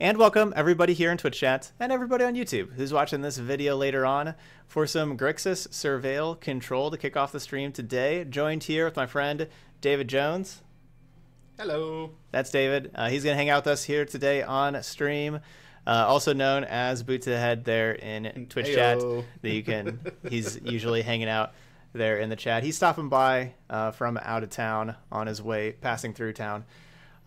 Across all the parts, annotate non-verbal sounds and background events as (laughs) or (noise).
And welcome everybody here in Twitch chat and everybody on YouTube who's watching this video later on for some Grixis Surveil Control to kick off the stream today. Joined here with my friend David Jones. Hello. That's David. Uh, he's going to hang out with us here today on stream. Uh, also known as Boot to the Head there in Twitch chat. That you can. (laughs) He's usually hanging out there in the chat. He's stopping by uh, from out of town on his way, passing through town.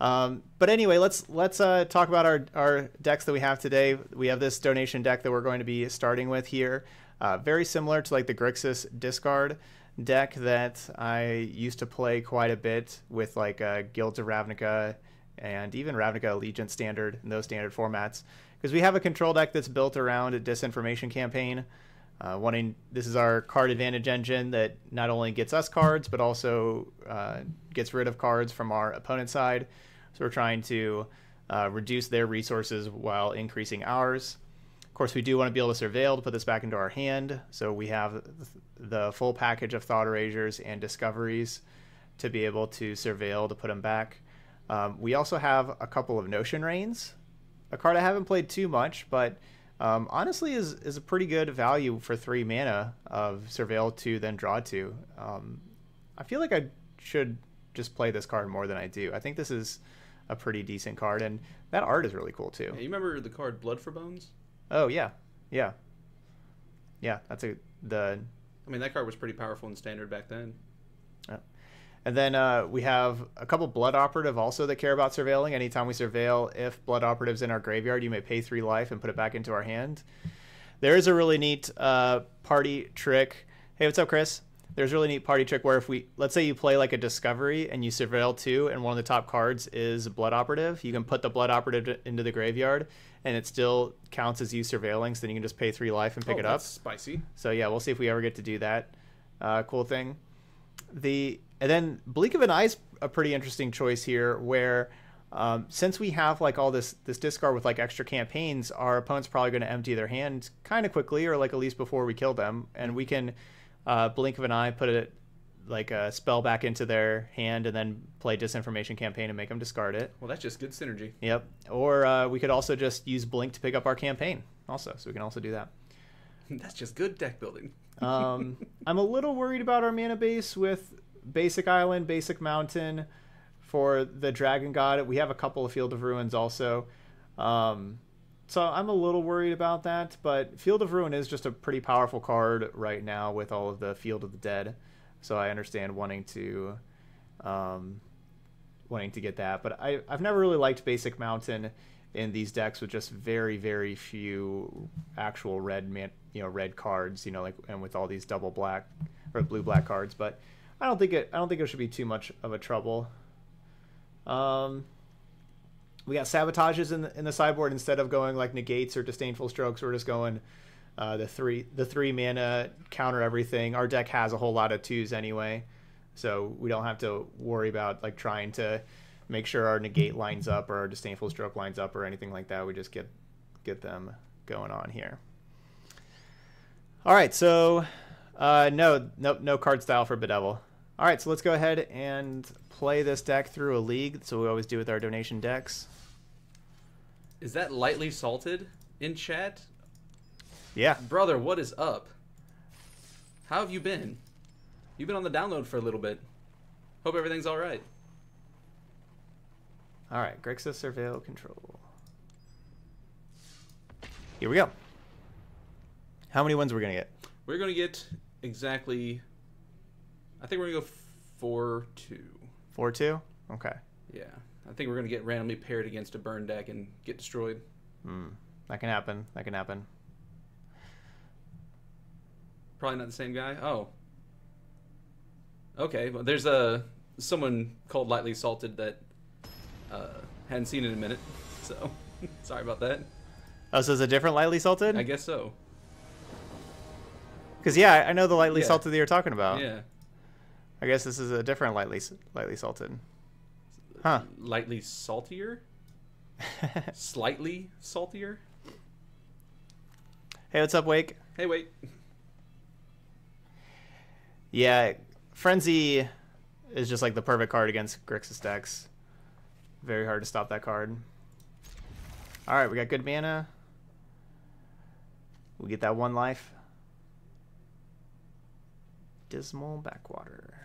Um, but anyway, let's let's uh, talk about our our decks that we have today. We have this donation deck that we're going to be starting with here. Uh, very similar to like the Grixis discard deck that I used to play quite a bit with like uh, Guilds of Ravnica and even Ravnica Allegiance standard in those standard formats. Because we have a control deck that's built around a disinformation campaign. Uh, wanting this is our card advantage engine that not only gets us cards but also uh, gets rid of cards from our opponent's side. So we're trying to uh, reduce their resources while increasing ours. Of course, we do want to be able to surveil to put this back into our hand. So we have the full package of thought erasures and discoveries to be able to surveil to put them back. Um, we also have a couple of Notion Rains, a card I haven't played too much, but um, honestly is is a pretty good value for three mana of surveil two, then draw two. Um, I feel like I should just play this card more than I do. I think this is a pretty decent card, and that art is really cool too. Hey, you remember the card Blood for Bones? Oh yeah, yeah, yeah. That's a the I mean, that card was pretty powerful in standard back then. Yeah. And then uh, we have a couple blood operative also that care about surveilling. Anytime we surveil, if blood operatives in our graveyard, you may pay three life and put it back into our hand. There is a really neat uh, party trick. Hey, what's up, Chris? There's a really neat party trick where if we, let's say you play like a discovery and you surveil two, and one of the top cards is blood operative, you can put the blood operative into the graveyard, and it still counts as you surveilling. So then you can just pay three life and pick oh, it up. that's spicy. So yeah, we'll see if we ever get to do that. Uh, cool thing. The and then Blink of an Eye's a pretty interesting choice here, where um, since we have like all this this discard with like extra campaigns, our opponent's probably going to empty their hand kind of quickly, or like at least before we kill them, and we can uh, Blink of an Eye put it like a spell back into their hand, and then play Disinformation Campaign and make them discard it. Well, that's just good synergy. Yep. Or uh, we could also just use Blink to pick up our campaign, also. So we can also do that. (laughs) that's just good deck building. (laughs) Um, I'm a little worried about our mana base with basic island, basic mountain for the dragon god. We have a couple of Field of Ruins also. Um, so I'm a little worried about that, but Field of Ruin is just a pretty powerful card right now with all of the Field of the Dead. So I understand wanting to um, wanting to get that, but I, I've never really liked basic mountain in these decks with just very very few actual red man you know red cards you know like and with all these double black or blue black cards but i don't think it i don't think it should be too much of a trouble um we got sabotages in the, in the sideboard instead of going like negates or disdainful strokes we're just going uh, the three the three mana counter everything our deck has a whole lot of twos anyway so we don't have to worry about like trying to make sure our negate lines up or our disdainful stroke lines up or anything like that. We just get get them going on here. All right, so uh, no, no, no card style for Bedevil. All right, so let's go ahead and play this deck through a league. So we always do with our donation decks. Is that lightly salted in chat? Yeah, Brother, what is up? How have you been? You've been on the download for a little bit. Hope everything's all right. All right, Grixis Surveil Control. Here we go. How many wins are we gonna get? We're gonna get exactly. I think we're gonna go four two. Four two. Okay. Yeah, I think we're gonna get randomly paired against a burn deck and get destroyed. Hmm. That can happen. That can happen. Probably not the same guy. Oh. Okay, well, there's a someone called lightly salted that uh, hadn't seen in a minute, (laughs) so (laughs) sorry about that. Oh, so it's a different lightly salted? I guess so. Because yeah, I know the lightly Yeah. salted that you're talking about. Yeah, I guess this is a different lightly lightly salted. Huh. lightly saltier, (laughs) slightly saltier. hey, what's up, Wake? Hey, Wake. Yeah, Frenzy is just like the perfect card against Grixis decks. Very hard to stop that card. All right, we got good mana. We get that one life. Dismal backwater.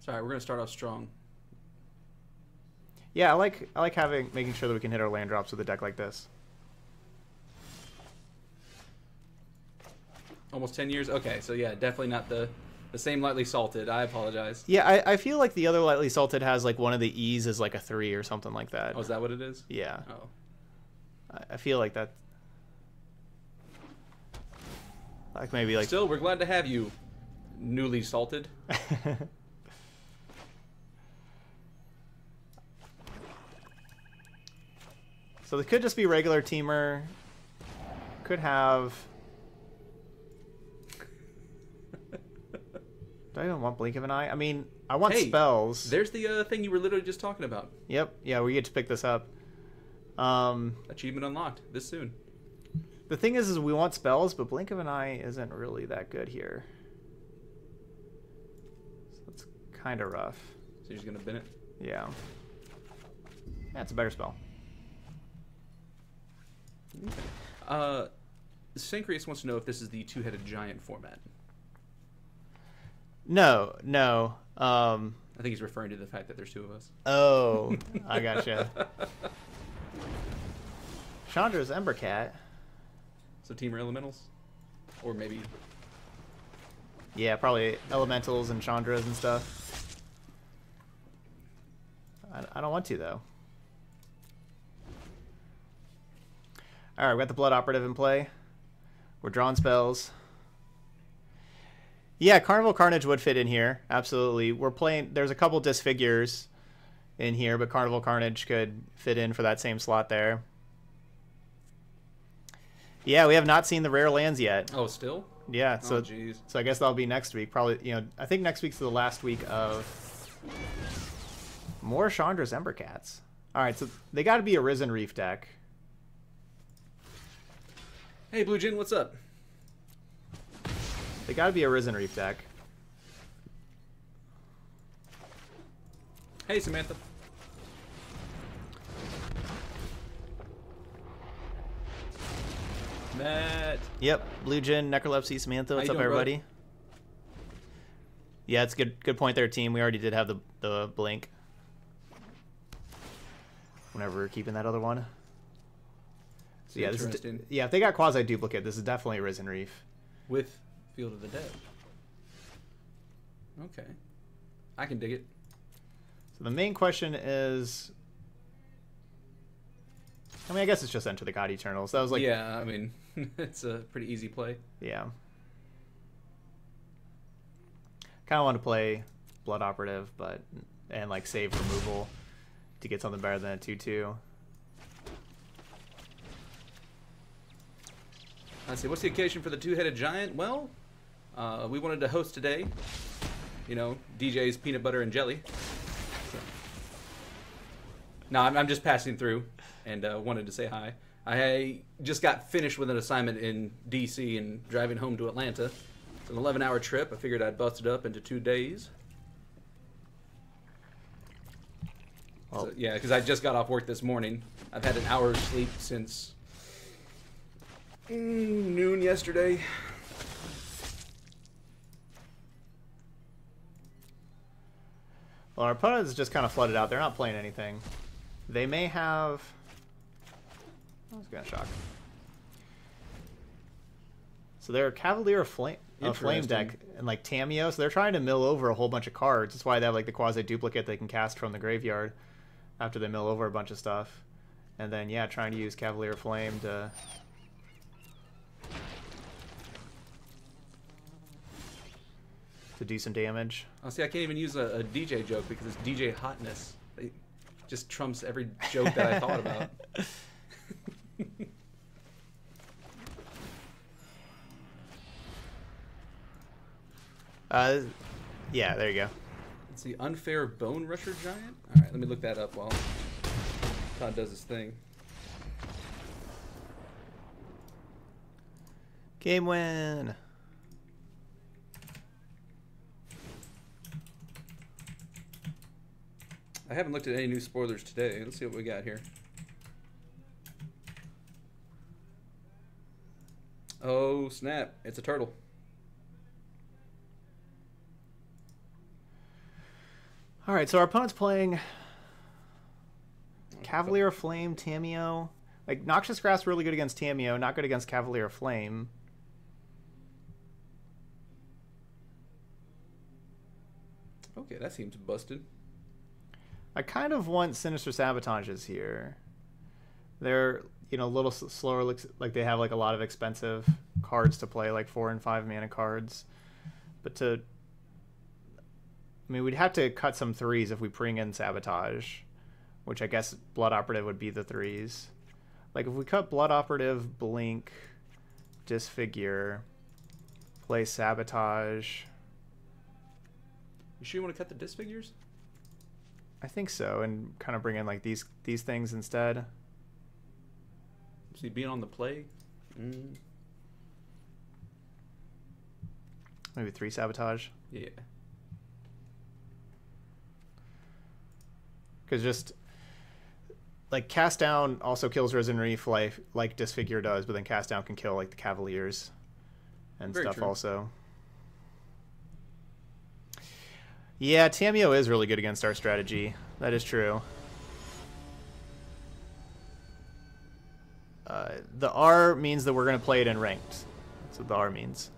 Sorry, we're gonna start off strong. Yeah, I like I like having making sure that we can hit our land drops with a deck like this. Almost ten years. Okay, so yeah, definitely not the the same lightly salted. I apologize. Yeah, I, I feel like the other lightly salted has like one of the E's is like a three or something like that. Oh, is that what it is? Yeah, Oh, I, I feel like that. Like maybe like still, we're glad to have you, newly salted. (laughs) so this could just be regular Temur. Could have. Do I even want Blink of an Eye? I mean, I want Hey, spells. There's the uh, thing you were literally just talking about. Yep. Yeah, we get to pick this up. Um, Achievement unlocked this soon. the thing is, is we want spells, but Blink of an Eye isn't really that good here. So it's kind of rough. So you're just gonna bin it. Yeah. Yeah, it's a better spell. Uh, Sancreus wants to know if this is the two-headed giant format. No, no. Um, I think he's referring to the fact that there's two of us. oh, (laughs) I gotcha. Chandra's Embercat. So Temur elementals, or maybe Yeah, probably elementals and Chandras and stuff. I, I don't want to though. All right, we got the Blood Operative in play. We're drawing spells. Yeah, Carnival Carnage would fit in here. Absolutely. We're playing. There's a couple disfigures in here, but Carnival Carnage could fit in for that same slot there. Yeah, we have not seen the rare lands yet. oh, still. Yeah, oh, so oh, jeez. so I guess that'll be next week. Probably, you know, I think next week's the last week of more Chandra's Embercats. All right, so they got to be a Risen Reef deck. Hey, Blue Jin, what's up? They got to be a Risen Reef deck. Hey, Samantha. Matt. Yep, Blue Jin, Necrolepsy, Samantha. What's up, doing, everybody? Yeah, it's good. Good point there, team. We already did have the the blink. Whenever we're keeping that other one. So yeah, this is, Interesting. yeah. If they got Quasiduplicate, this is definitely a Risen Reef. With Field of the Dead. Okay. I can dig it. So the main question is, I mean, I guess it's just Enter the God Eternals. That was like, yeah, I mean, (laughs) it's a pretty easy play. yeah. Kind of want to play Blood Operative, but and like save removal to get something better than a two-two. Let's see, what's the occasion for the two-headed giant? Well, uh, we wanted to host today. You know, DJ's peanut butter and jelly. So. No, I'm, I'm just passing through and uh, wanted to say hi. I just got finished with an assignment in D.C. and driving home to Atlanta. It's an 11-hour trip. I figured I'd bust it up into two days. Well, So, yeah, because I just got off work this morning. I've had an hour's sleep since noon yesterday. well, our opponents just kind of flooded out. They're not playing anything. They may have. I was gonna shock. So they're a Cavalier Flame, a Flame deck, and like Tamiyo. So they're trying to mill over a whole bunch of cards. That's why they have like the Quasiduplicate they can cast from the graveyard after they mill over a bunch of stuff. And then yeah, trying to use Cavalier Flame to. To do some damage. Oh, see, I can't even use a, a DJ joke because it's DJ hotness. It just trumps every joke that I thought about. (laughs) Uh, yeah, there you go. It's the unfair Bonecrusher Giant. All right, let me look that up while Todd does his thing. Game win! I haven't looked at any new spoilers today. Let's see what we got here. Oh, snap. It's a turtle. All right, so our opponent's playing oh, Cavalier Flame, Tamiyo. Like, Noxious Grass really good against Tamiyo, not good against Cavalier Flame. Okay, that seems busted. I kind of want Sinister Sabotages here. They're you know a little slower, looks like they have like a lot of expensive cards to play, like four and five mana cards. But to, I mean, we'd have to cut some threes if we bring in Sabotage, which I guess Blood Operative would be the threes. Like if we cut Blood Operative, Blink, Disfigure, play Sabotage. You sure you want to cut the disfigures? I think so, and kind of bring in like these these things instead. See, being on the play. Mm, Maybe three sabotage. yeah. Because just like cast down also kills Risen Reef like like Disfigure does, but then cast down can kill like the Cavaliers and Very stuff true. also. Yeah, Tamiyo is really good against our strategy. That is true. Uh, the R means that we're going to play it in ranked. That's what the R means.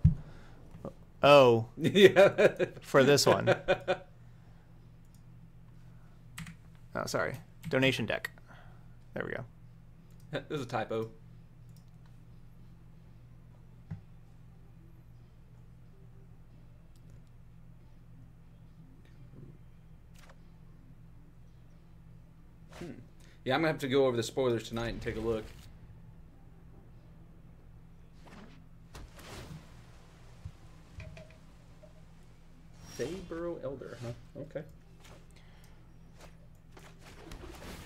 Oh, (laughs) yeah. for this one. (laughs) Oh, sorry. Donation deck. There we go. There's a typo. Hmm. Yeah, I'm gonna have to go over the spoilers tonight and take a look. Faeburrow Elder, huh? Okay.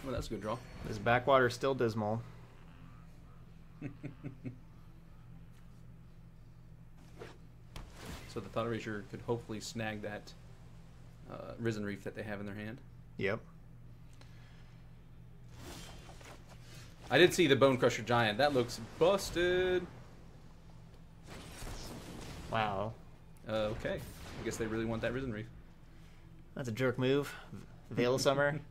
Well, that's a good draw. This backwater is still dismal. (laughs) So the Thought Erasure could hopefully snag that uh, Risen Reef that they have in their hand. Yep. I did see the Bonecrusher Giant. That looks busted. Wow. Uh, okay. I guess they really want that Risen Reef. That's a jerk move. Veil of Summer. (laughs)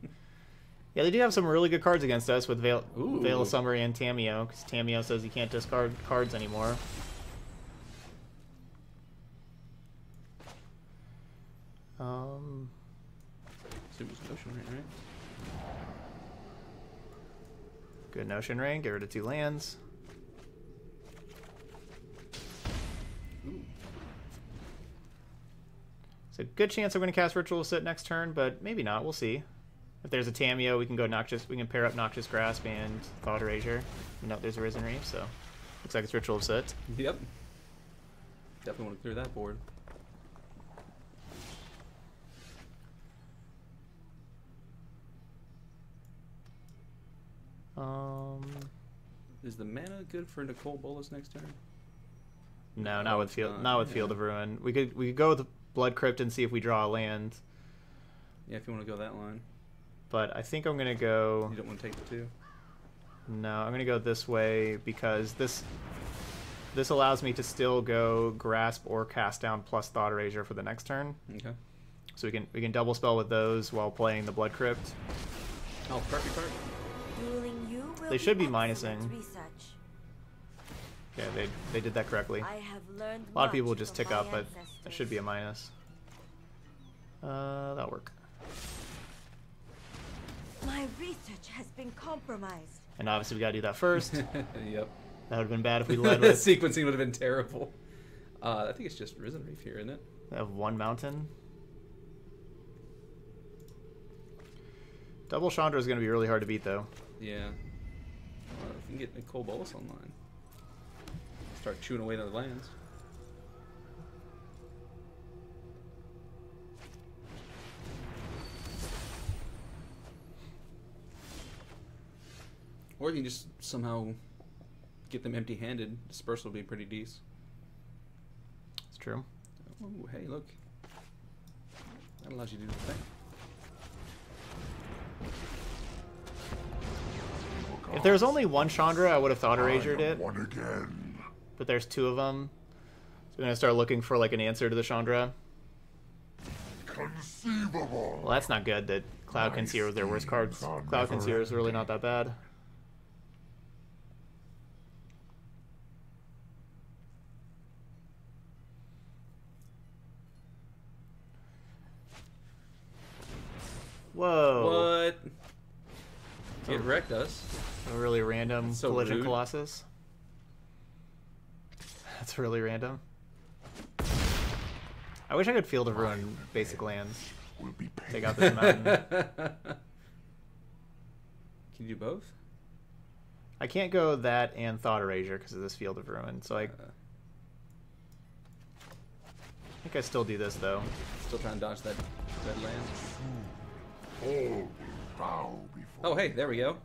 Yeah, they do have some really good cards against us with Veil, Ooh. Veil of Summer and Tamiyo, because Tamiyo says you can't discard cards anymore. Um, Super Ocean, right? Good Notion Rain. Get rid of two lands. A good chance I'm going to cast Ritual Soot next turn, but maybe not. We'll see. If there's a Tamiyo, we can go Noxious. We can pair up Noxious Grasp and Thought Erasure. No, there's a Risen Reef, so looks like it's Ritual Soot. Yep. Definitely want to clear that board. Is the mana good for Nicol Bolas next turn? no, No, not with field. not, Not, with yeah. Field of Ruin. We could we could go with Blood Crypt and see if we draw a land. Yeah, if you want to go that line. But I think I'm gonna go. You don't want to take the two. No, I'm gonna go this way because this this allows me to still go grasp or cast down plus thought erasure for the next turn. Okay. So we can we can double spell with those while playing the blood crypt. Oh, perfect card. Dueling you will They should be minusing. research. Yeah, they they did that correctly. I have learned A lot of people just tick up, but that should be a minus. Uh, that'll work. My research has been compromised. And obviously we gotta do that first. (laughs) yep. that would have been bad if we (laughs) led that with sequencing would have been terrible. Uh, I think it's just Risen Reef here, isn't it? of one mountain. Double Chandra is gonna be really hard to beat though. Yeah. Can get Nicol Bolas online. Start chewing away the lands. Or you can just somehow get them empty handed. Dispersal would be pretty decent. It's true. Oh, hey, look. That allows you to do the thing. If there was only one Chandra, I would have thought Erasure did. it. One again. but there's two of them. So we're gonna start looking for like an answer to the Chandra. Conceivable. Well, that's not good. That Cloud Concealer was their worst cards. Nice. Cloud Concealer is really not that bad. Whoa! What? It wrecked us. A really random so collision rude. colossus. That's really random. I wish I could Field of Ruin basic lands. Will be Take out this mountain. (laughs) Can you do both? I can't go that and Thought Erasure because of this Field of Ruin, so I, I Uh, think I still do this though. still trying to dodge that red land. All will bow before Oh, hey, there we go.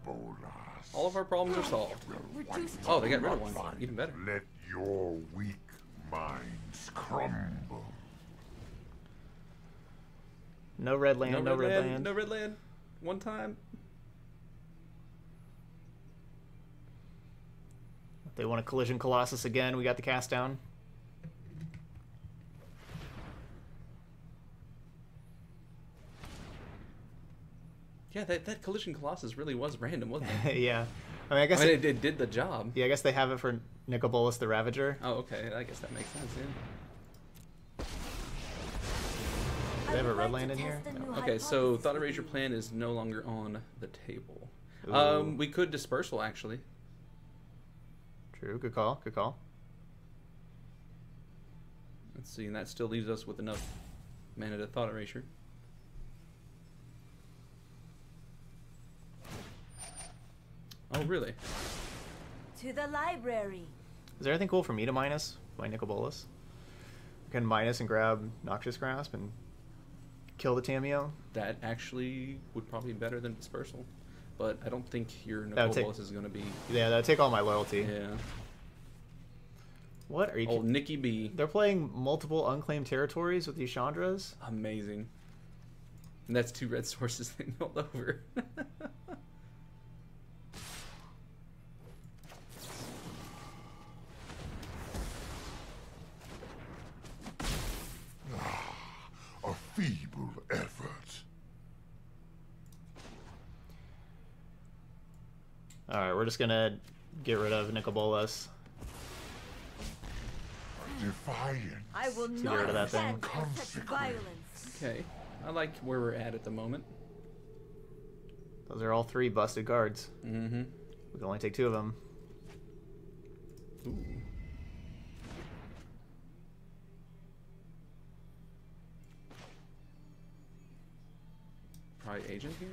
Bolas. All of our problems are solved. Oh, they got rid of one. Even better. Let your weak minds crumble. No red land, no, red, land. No red land. One time. If they want a Collision Colossus again, we got the cast down. Yeah, that, that collision colossus really was random, wasn't it? (laughs) yeah. I mean, I guess I mean, it- it, it did the job. yeah, I guess they have it for Nicol Bolas the Ravager. Oh, okay. I guess that makes sense. Yeah. they have a I would red land in here? No. Okay, so thought erasure plan is no longer on the table. Ooh. Um, we could dispersal actually. True. Good call. Good call. Let's see, and that still leaves us with enough mana to thought erasure. Oh, really? To the library. Is there anything cool for me to minus my Nicol Bolas? I can minus and grab Noxious Grasp and kill the Tamiyo. That actually would probably be better than dispersal, but I don't think your That take- Nicol Bolas is going to be. Yeah, that'd take all my loyalty. Yeah. What are you? Old Nikki B. They're playing multiple unclaimed territories with these Chandras. Amazing. And that's two red (laughs) sources they milled over. (laughs) feeble effort. All right, we're just gonna get rid of Nicol Bolas. Defiant. I will get not rid of that stand thing. violence. okay. I like where we're at at the moment. Those are all three busted guards. Mm-hmm. We can only take two of them. Ooh. Probably agent here.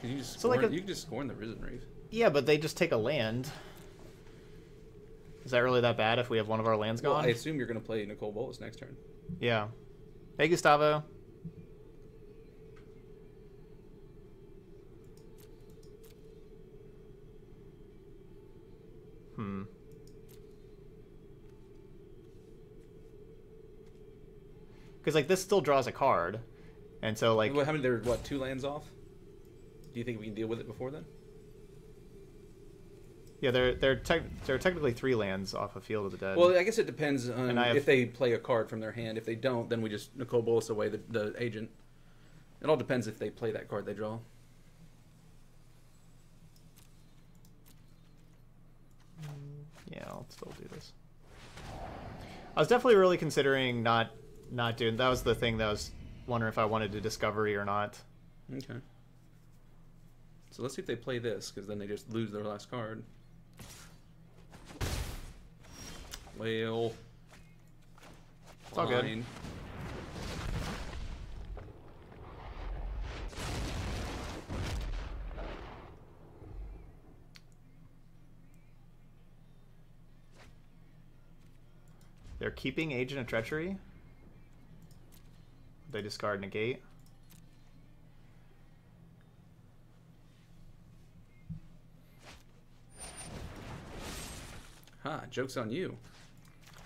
'Cause You just So, like a- you can just scorn the Risen Reef. Yeah, but they just take a land. Is that really that bad if we have one of our lands Well, gone? I assume you're going to play Nicol Bolas next turn. Yeah. Hey, Gustavo. Hmm. Because like this still draws a card, and so like Well, how many? There, what? Two lands off. Do you think we can deal with it before then? yeah, they're they're they're technically three lands off of Field of the Dead. Well, I guess it depends on And I have- if they play a card from their hand. If they don't, then we just Nicol Bolas away the, the agent. It all depends if they play that card they draw. Yeah, I'll still do this. I was definitely really considering not not doing. That was the thing that was wondering if I wanted to discovery or not. Okay. So let's see if they play this, because then they just lose their last card. Well. It's all good. They're keeping Agent of Treachery. They discard negate. Huh, joke's on you.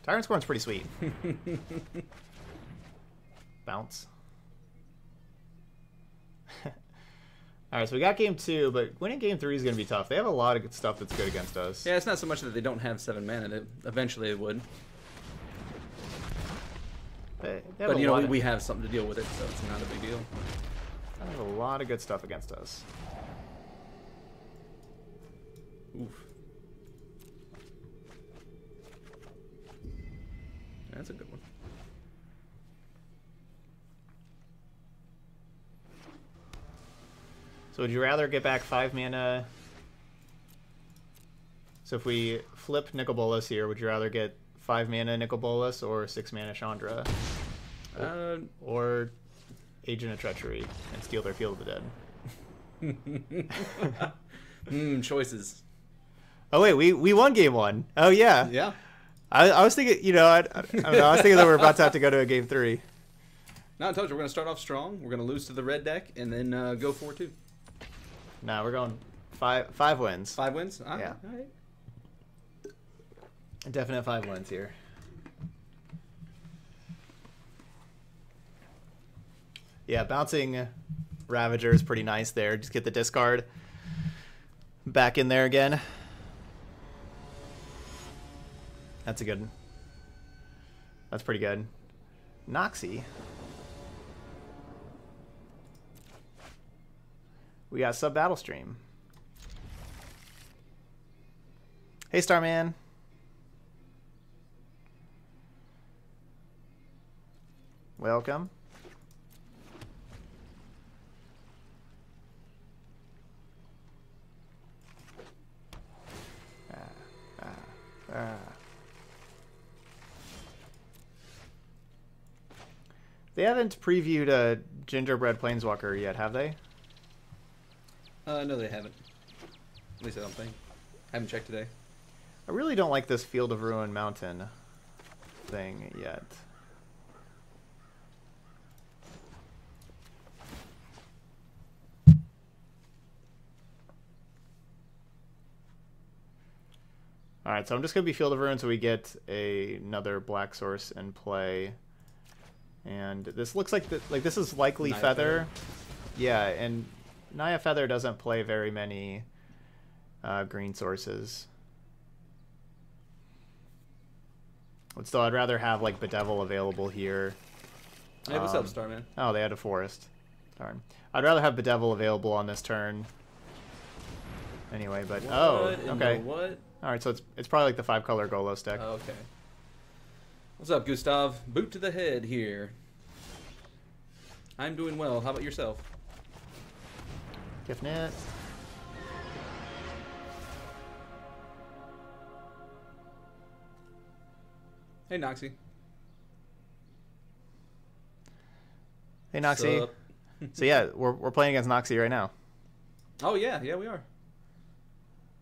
Tyrant Scorn's pretty sweet. (laughs) Bounce. (laughs) All right, so we got game two, but winning game three is going to be tough. They have a lot of good stuff that's good against us. Yeah, it's not so much that they don't have seven mana. That eventually it would. They, they But you know, we, of- we have something to deal with it, so it's not a big deal. they have a lot of good stuff against us. Oof. That's a good one. So would you rather get back five mana? So if we flip Nicol Bolas here, would you rather get five mana Nicol Bolas or six mana Chandra? Uh, Or Agent of Treachery and steal their Field of the Dead? (laughs) mm, choices. Oh wait, we, we won game one. Oh yeah. Yeah. I, I was thinking, you know, I, I, know, I was thinking that we're about to have to go to a game three. No, I told you we're gonna start off strong. We're gonna lose to the red deck and then uh, go four two. No, we're going five five wins. Five wins. All right, Yeah. All right. Definite five wins here. Yeah, bouncing Ravager is pretty nice there. Just get the discard back in there again. That's a good. That's pretty good. Noxie. We got sub battle stream. Hey Starman. Welcome. Ah, ah, ah. They haven't previewed a Gingerbread Planeswalker yet, have they? Uh, no, they haven't. At least I don't think. I haven't checked today. I really don't like this Field of Ruin Mountain thing yet. Alright, so I'm just going to be Field of Ruin so we get a, another black source in play. And this looks like the, like this is likely Naya Feather. Feather. Yeah, and Naya Feather doesn't play very many uh, green sources. But still, I'd rather have like Bedevil available here. Hey, what's Um, up, Starman? Oh, they had a forest. Darn. I'd rather have Bedevil available on this turn. Anyway, but oh, What the okay. What? All right, so it's it's probably like the five color Golos deck. Oh, okay. What's up, Gustav? Boot to the head here. I'm doing well. How about yourself? Giftnet. Hey, Noxie. Hey Noxie. (laughs) So yeah, we're we're playing against Noxie right now. Oh yeah, yeah we are.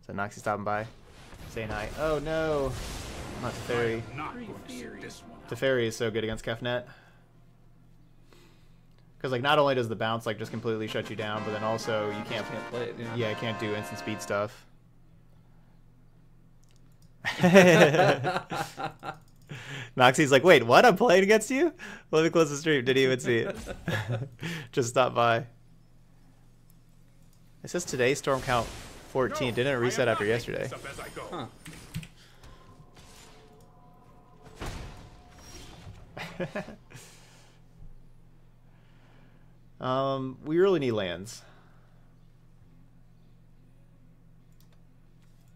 So Noxie stopping by, saying hi. Oh no, not Teferi. Not going to sit this one out. Teferi is so good against Kefnet. Because like not only does the bounce like just completely shut you down, but then also you can't Can't play it. Yeah. yeah you can't do instant speed stuff. (laughs) Noxie's like, wait, what? I'm playing against you? Let me close the stream. Didn't even see it. (laughs) (laughs) Just stop by. It says today storm count 14. Didn't it reset after yesterday? this up as I go. Huh. (laughs) um, we really need lands.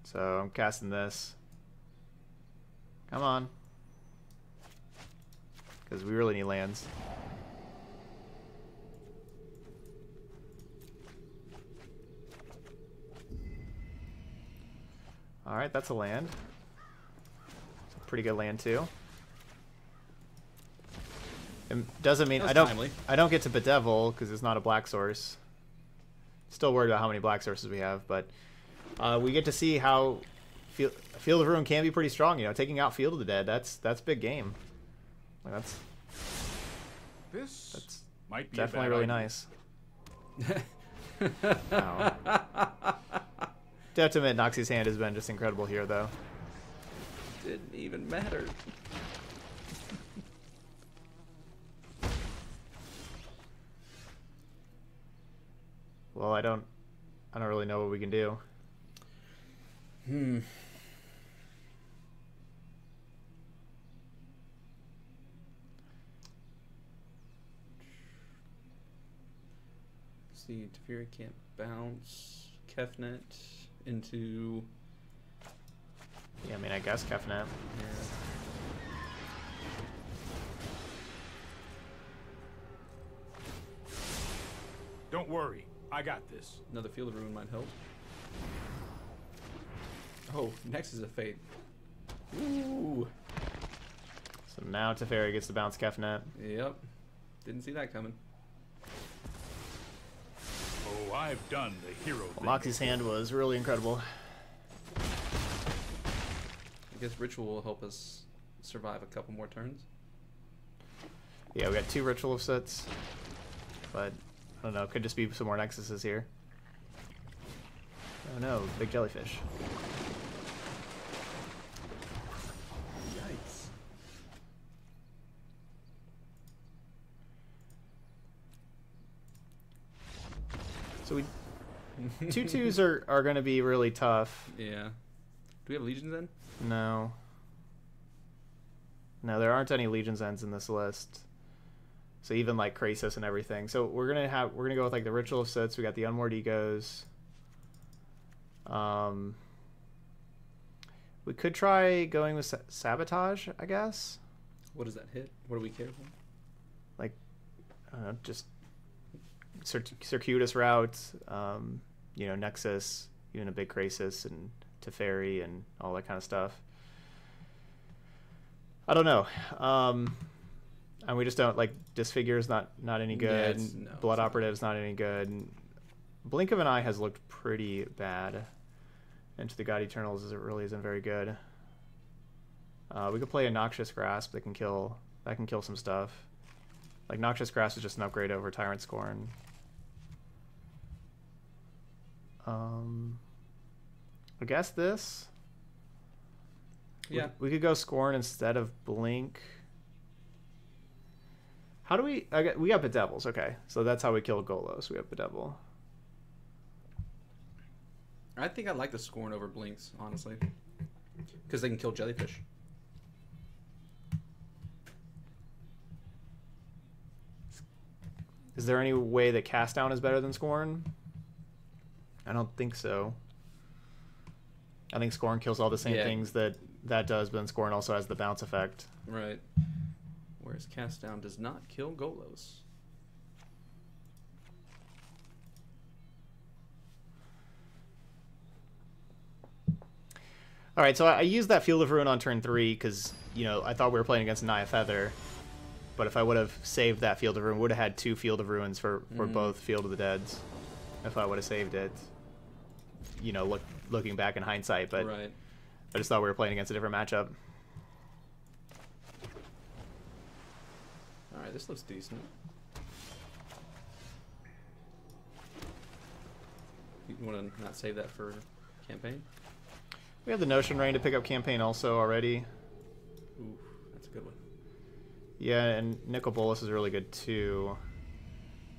So I'm casting this. Come on. Because we really need lands. Alright, that's a land. Pretty good land too. It doesn't mean I don't timely. I don't get to bedevil because it's not a black source. Still worried about how many black sources we have, but uh, we get to see how Field, Field of Ruin can be pretty strong. You know, taking out Field of the Dead that's that's big game. Like, that's This That's might be definitely really idea. nice. (laughs) Oh. To have to admit, Noxie's hand has been just incredible here, though. Didn't even matter. Well, I don't I don't really know what we can do. Hmm. See, Teferi can't bounce Kefnet into. Yeah, I mean, I guess Kefnet. Yeah. Don't worry, I got this. Another Field of Ruin might help. Oh, Nexus of Fate. Ooh. So now Teferi gets to bounce Kefnet. Yep. Didn't see that coming. Oh, I've done the hero Well, thing. Moxie's hand was really incredible. I guess Ritual will help us survive a couple more turns. Yeah, we got two Ritual of Soots. But, I don't know, could just be some more Nexuses here. Oh no, big jellyfish. So we two twos are, are gonna be really tough. Yeah. Do we have Legions then? No. No, there aren't any Legion's Ends in this list. So even like Krasis and everything. So we're gonna have we're gonna go with like the Ritual of Soots. We got the Unmoored Egos. Um, we could try going with Sabotage, I guess. What does that hit? What do we care for? Like, I don't know, just circuitous routes. Um, you know, Nexus, even a big Krasis and Teferi and all that kind of stuff. I don't know. Um, and we just don't like disfigure's not not any good. it's- no, Blood operative's not any good. Blink of an eye has looked pretty bad. Enter the God Eternals is it really isn't very good. Uh, we could play a Noxious Grasp that can kill that can kill some stuff. Like Noxious Grasp is just an upgrade over Tyrant Scorn. Um, I guess this. We- Yeah. We, could go Scorn instead of Blink. How do we? I got, we got Bedevils. Okay, so that's how we kill Golos. We have Bedevil. I think I like the Scorn over Blinks, honestly. Because they can kill Jellyfish. Is there any way that Cast Down is better than Scorn? I don't think so. I think Scorn kills all the same Yeah. things that that does, but then Scorn also has the bounce effect. Right. Whereas Cast Down does not kill Golos. All right, so I, I used that Field of Ruin on turn three because you know I thought we were playing against Naya Feather, but if I would have saved that Field of Ruin, would have had two Field of Ruins for for Mm. both Field of the Deads. If I would have saved it, you know, look looking back in hindsight, but right. I just thought we were playing against a different matchup. Alright, this looks decent. You want to not save that for campaign? We have the Notion Rain to pick up campaign also already. Ooh, that's a good one. Yeah, and Nicol Bolas is really good too.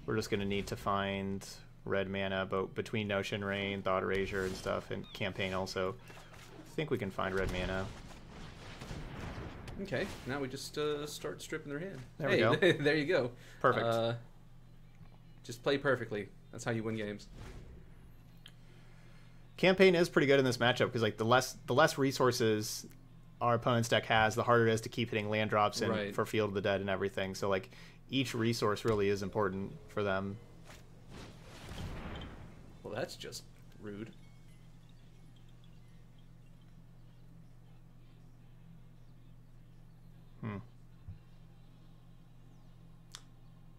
We're just gonna need to find red mana, but between Notion Rain, Thought Erasure, and stuff, and campaign also, I think we can find red mana. Okay, now we just uh, start stripping their hand. There we go. (laughs) there you go. Perfect. Uh, just play perfectly. That's how you win games. Campaign is pretty good in this matchup because like the less the less resources our opponent's deck has, the harder it is to keep hitting land drops and Right. for Field of the Dead and everything. So like each resource really is important for them. Well, that's just rude. Hmm.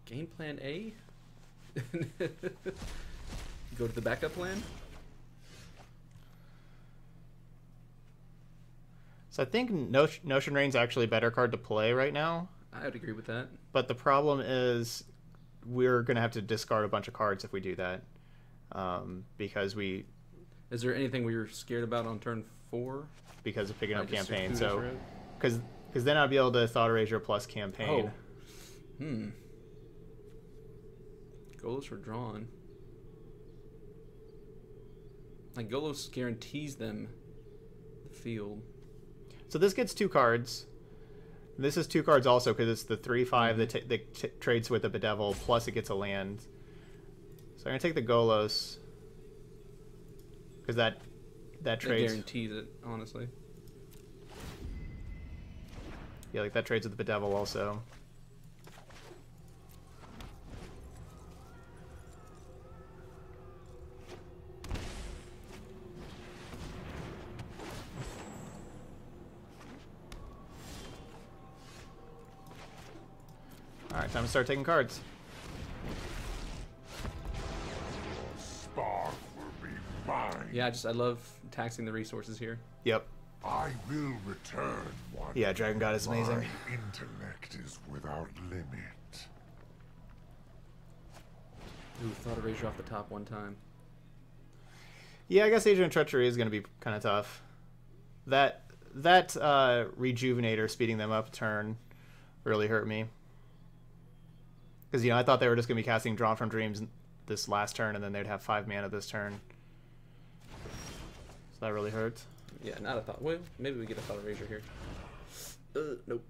Game plan A? (laughs) Go to the backup plan? So I think Notion, Notion Rain's actually a better card to play right now. I would agree with that. But the problem is we're gonna have to discard a bunch of cards if we do that, um, because we Is there anything we were scared about on turn four? because of picking up just campaign. So because because then I'd be able to thought erasure plus campaign. Oh. Hmm. Goals were drawn. Like Golos guarantees them the field. So this gets two cards. This is two cards also because it's the three five that, ta- that t- trades with the Bedevil plus it gets a land. So I'm gonna take the Golos because that that That trades. guarantees it, honestly. Yeah, like that trades with the Bedevil also. Alright, time to start taking cards. Spark will be mine. Yeah, I just I love taxing the resources here. Yep. I will return one. Yeah, Dragon God is amazing. My intellect is without limit. Ooh, thought erasure off the top one time. Yeah, I guess Agent of Treachery is going to be kind of tough. That that uh, Rejuvenator speeding them up turn really hurt me. Because, you know, I thought they were just going to be casting Drawn from Dreams this last turn, and then they'd have five mana this turn. So that really hurts. Yeah, not a thought. Well, maybe we get a thought erasure here. Uh, nope.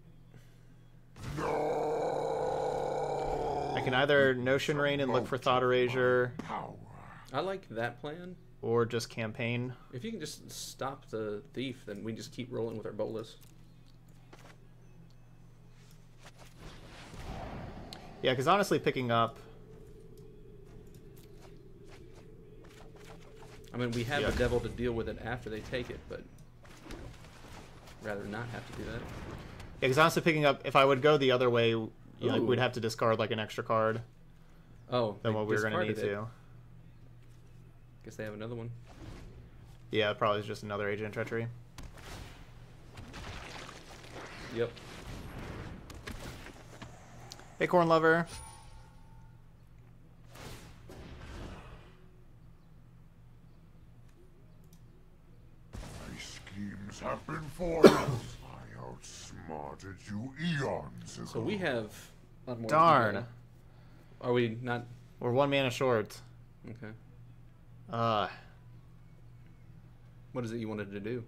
I can either Notion Rain and look for Thought Erasure. I like that plan. or just Campaign. If you can just stop the thief, then we just keep rolling with our Bolas. Yeah, because honestly, picking up. I mean, we have Yeah. the devil to deal with it after they take it, but rather not have to do that. Yeah, because honestly, picking up. If I would go the other way, you know, like, we'd have to discard like an extra card Oh, than what we were going to need discarded it. to. Guess they have another one. Yeah, probably just another Agent of Treachery. Yep. Acorn Lover. My schemes have been foiled. (coughs) I outsmarted you eons ago. So we have. a lot more Darn. Are we not? We're one mana short. Okay. Uh, What is it you wanted to do?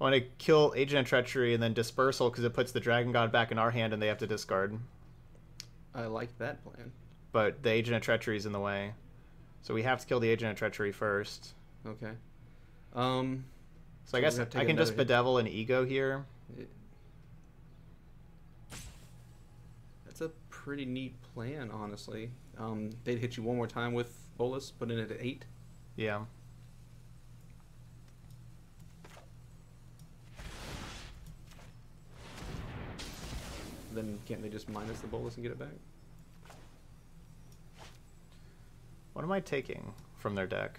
I want to kill Agent of Treachery and then Dispersal because it puts the Dragon God back in our hand and they have to discard. I like that plan. But the Agent of Treachery is in the way. So we have to kill the Agent of Treachery first. Okay. Um. So I guess we have to I can just hit. bedevil an ego here. That's a pretty neat plan, honestly. Um, they'd hit you one more time with Bolas, put in it at eight. Yeah. Then can't they just minus the Bolas and get it back? What am I taking from their deck?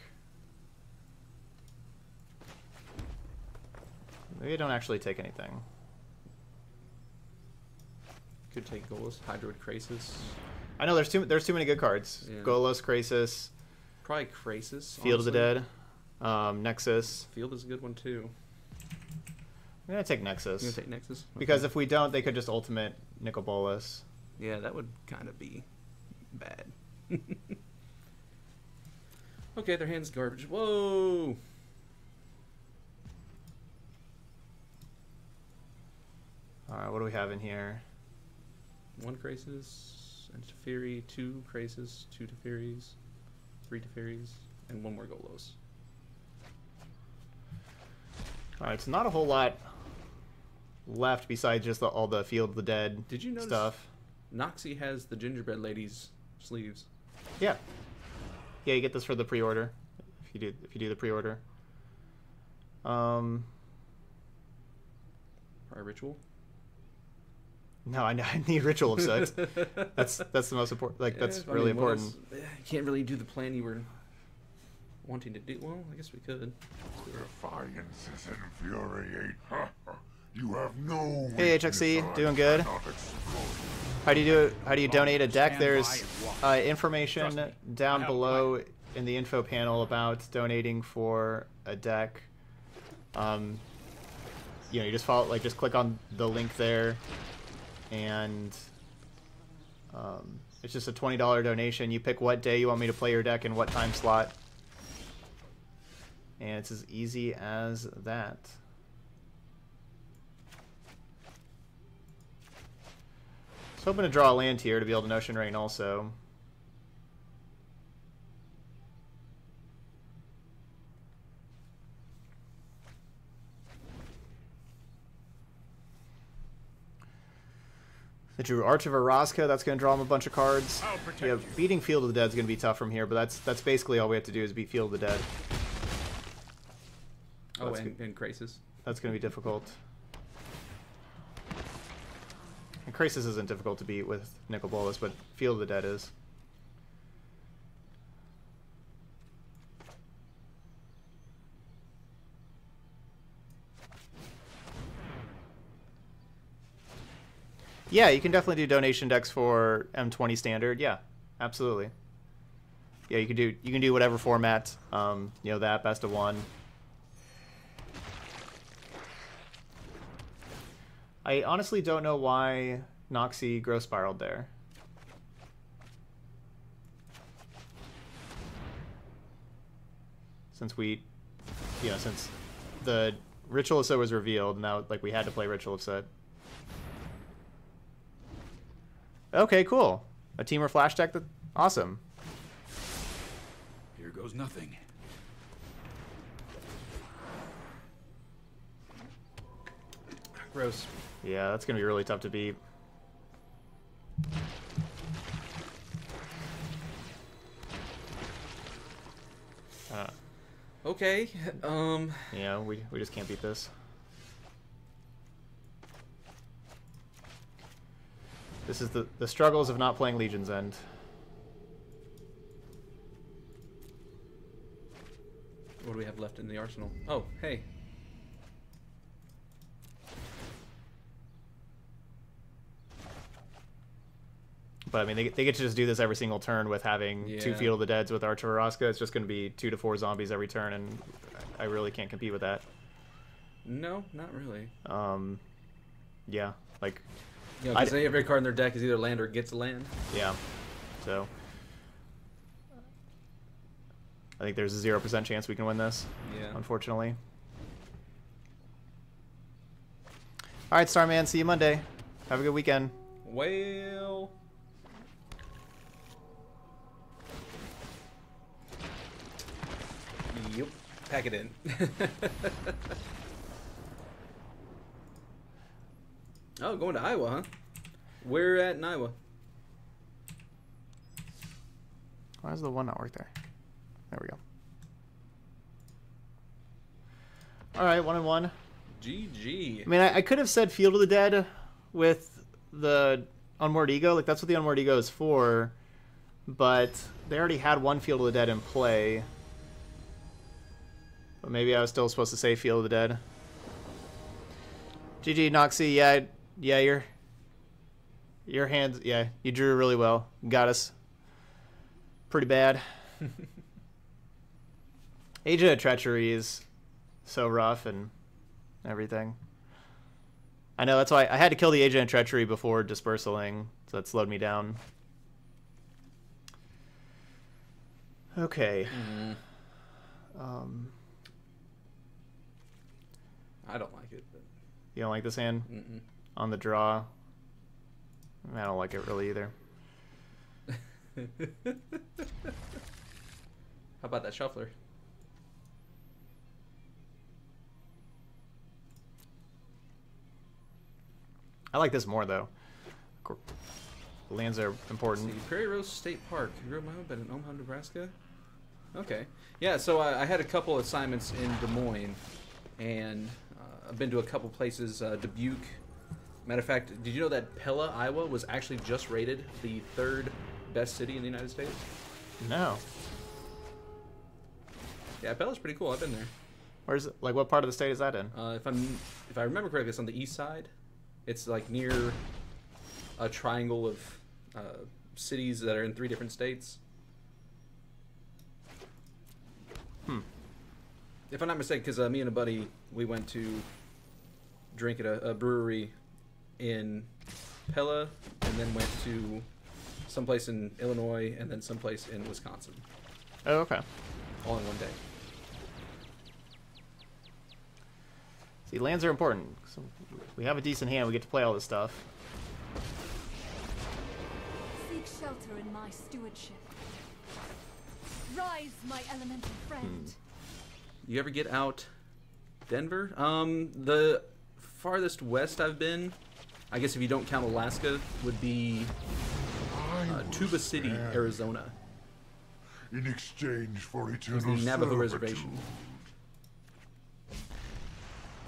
Maybe I don't actually take anything. Could take Golos, Hydroid Krasis. I know there's too there's too many good cards. Yeah. Golos, Krasis, Probably Krasis. Field of the. Dead, um, Nexus. Field is a good one too. I'm gonna take Nexus You gonna take Nexus? because if we don't, they could just ultimate Nicol Bolas. yeah, that would kind of be bad. (laughs) okay, their hands garbage. Whoa. All right, what do we have in here? One Krasis, and Teferi, two Krasis, two Teferis, three Teferis, and one more Golos. All right, so not a whole lot left besides just the, all the Field of the Dead Did you notice stuff. Noxie has the gingerbread lady's sleeves? Yeah, yeah, you get this for the pre-order if you do if you do the pre-order. Um, Our ritual. No, I, I need (laughs) Ritual of Soot. that's that's the most important. Like that's Yeah, I really mean, important. else- eh, Can't really do the plan you were wanting to do. Well, I guess we could. Defiances infuriate. (laughs) you have no. Hey, HXC, doing good? How do you do? How do you donate a deck? There's uh, information down below in the info panel about donating for a deck. Um, you know, you just follow, like, just click on the link there, and um, it's just a twenty dollar donation. You pick what day you want me to play your deck and what time slot. And it's as easy as that. Was hoping to draw a land here to be able to Notion Rain also. The Drew Arch of Orazca, that's going to draw him a bunch of cards. Yeah, you. beating Field of the Dead is going to be tough from here, but that's that's basically all we have to do is beat Field of the Dead. Oh, That's and, and Krasis. That's going to be difficult. And Krasis isn't difficult to beat with Nicol Bolas, but Field of the Dead is. Yeah, you can definitely do donation decks for M20 standard. Yeah, absolutely. Yeah, you can do you can do whatever format. Um, you know that best of one. I honestly don't know why Noxie growth spiraled there. Since we, you know, since the Ritual of Soot was revealed, now like we had to play Ritual of Soot. Okay, cool. A Temur flash deck. That awesome. Here goes nothing. Gross. Yeah, that's gonna be really tough to beat. Uh, Okay. (laughs) Um. yeah, we we just can't beat this. This is the the struggles of not playing Legion's End. What do we have left in the arsenal? Oh, hey. But I mean, they, they get to just do this every single turn with having two Yeah. Field of the Deads with Arch of Orazca. It's just going to be two to four zombies every turn, and I really can't compete with that. No, not really. Um, yeah, like I because every card in their deck is either land or gets land. Yeah. So I think there's a zero percent chance we can win this. Yeah. Unfortunately. All right, Starman. See you Monday. Have a good weekend. Well. Yep. Pack it in. (laughs) oh, going to Iowa, huh? Where at in Iowa? Why does the one not work there? There we go. All right, one and one. GG. I mean, I, I could have said Field of the Dead with the Unmoored Ego. Like, that's what the Unmoored Ego is for. But they already had one Field of the Dead in play. But maybe I was still supposed to say Field of the Dead. GG, Noxie. Yeah, yeah, your your hands. Yeah, you drew really well. Got us. Pretty bad. (laughs) Agent of Treachery is so rough and everything. I know that's why I had to kill the agent of treachery before dispersaling, so that slowed me down. Okay. Um, I don't like it. But... you don't like this hand Mm-mm. On the draw? I don't like it really either. (laughs) How about that shuffler? I like this more though. Cor- Lands are important. see, Prairie Rose State Park. Grew up but in Omaha, Nebraska. Okay. Yeah, so I, I had a couple assignments in Des Moines, and uh, I've been to a couple places. Uh, Dubuque. Matter of fact, did you know that Pella, Iowa, was actually just rated the third best city in the United States? No. Yeah, Pella's pretty cool. I've been there. Where's it? Like, what part of the state is that in? Uh, if I'm, if I remember correctly, it's on the east side. It's like near a triangle of uh, cities that are in three different states. Hmm. If I'm not mistaken, because uh, me and a buddy we went to drink at a, a brewery in Pella, and then went to someplace in Illinois, and then someplace in Wisconsin, Oh, okay. all in one day. See, lands are important. So we have a decent hand. We get to play all this stuff. Seek shelter in my stewardship. Rise, my elemental friend. You ever get out Denver? Um, the farthest west I've been, I guess if you don't count Alaska, would be uh, Tuba City, stand Arizona. In exchange for eternal the Navajo servitude. Reservation.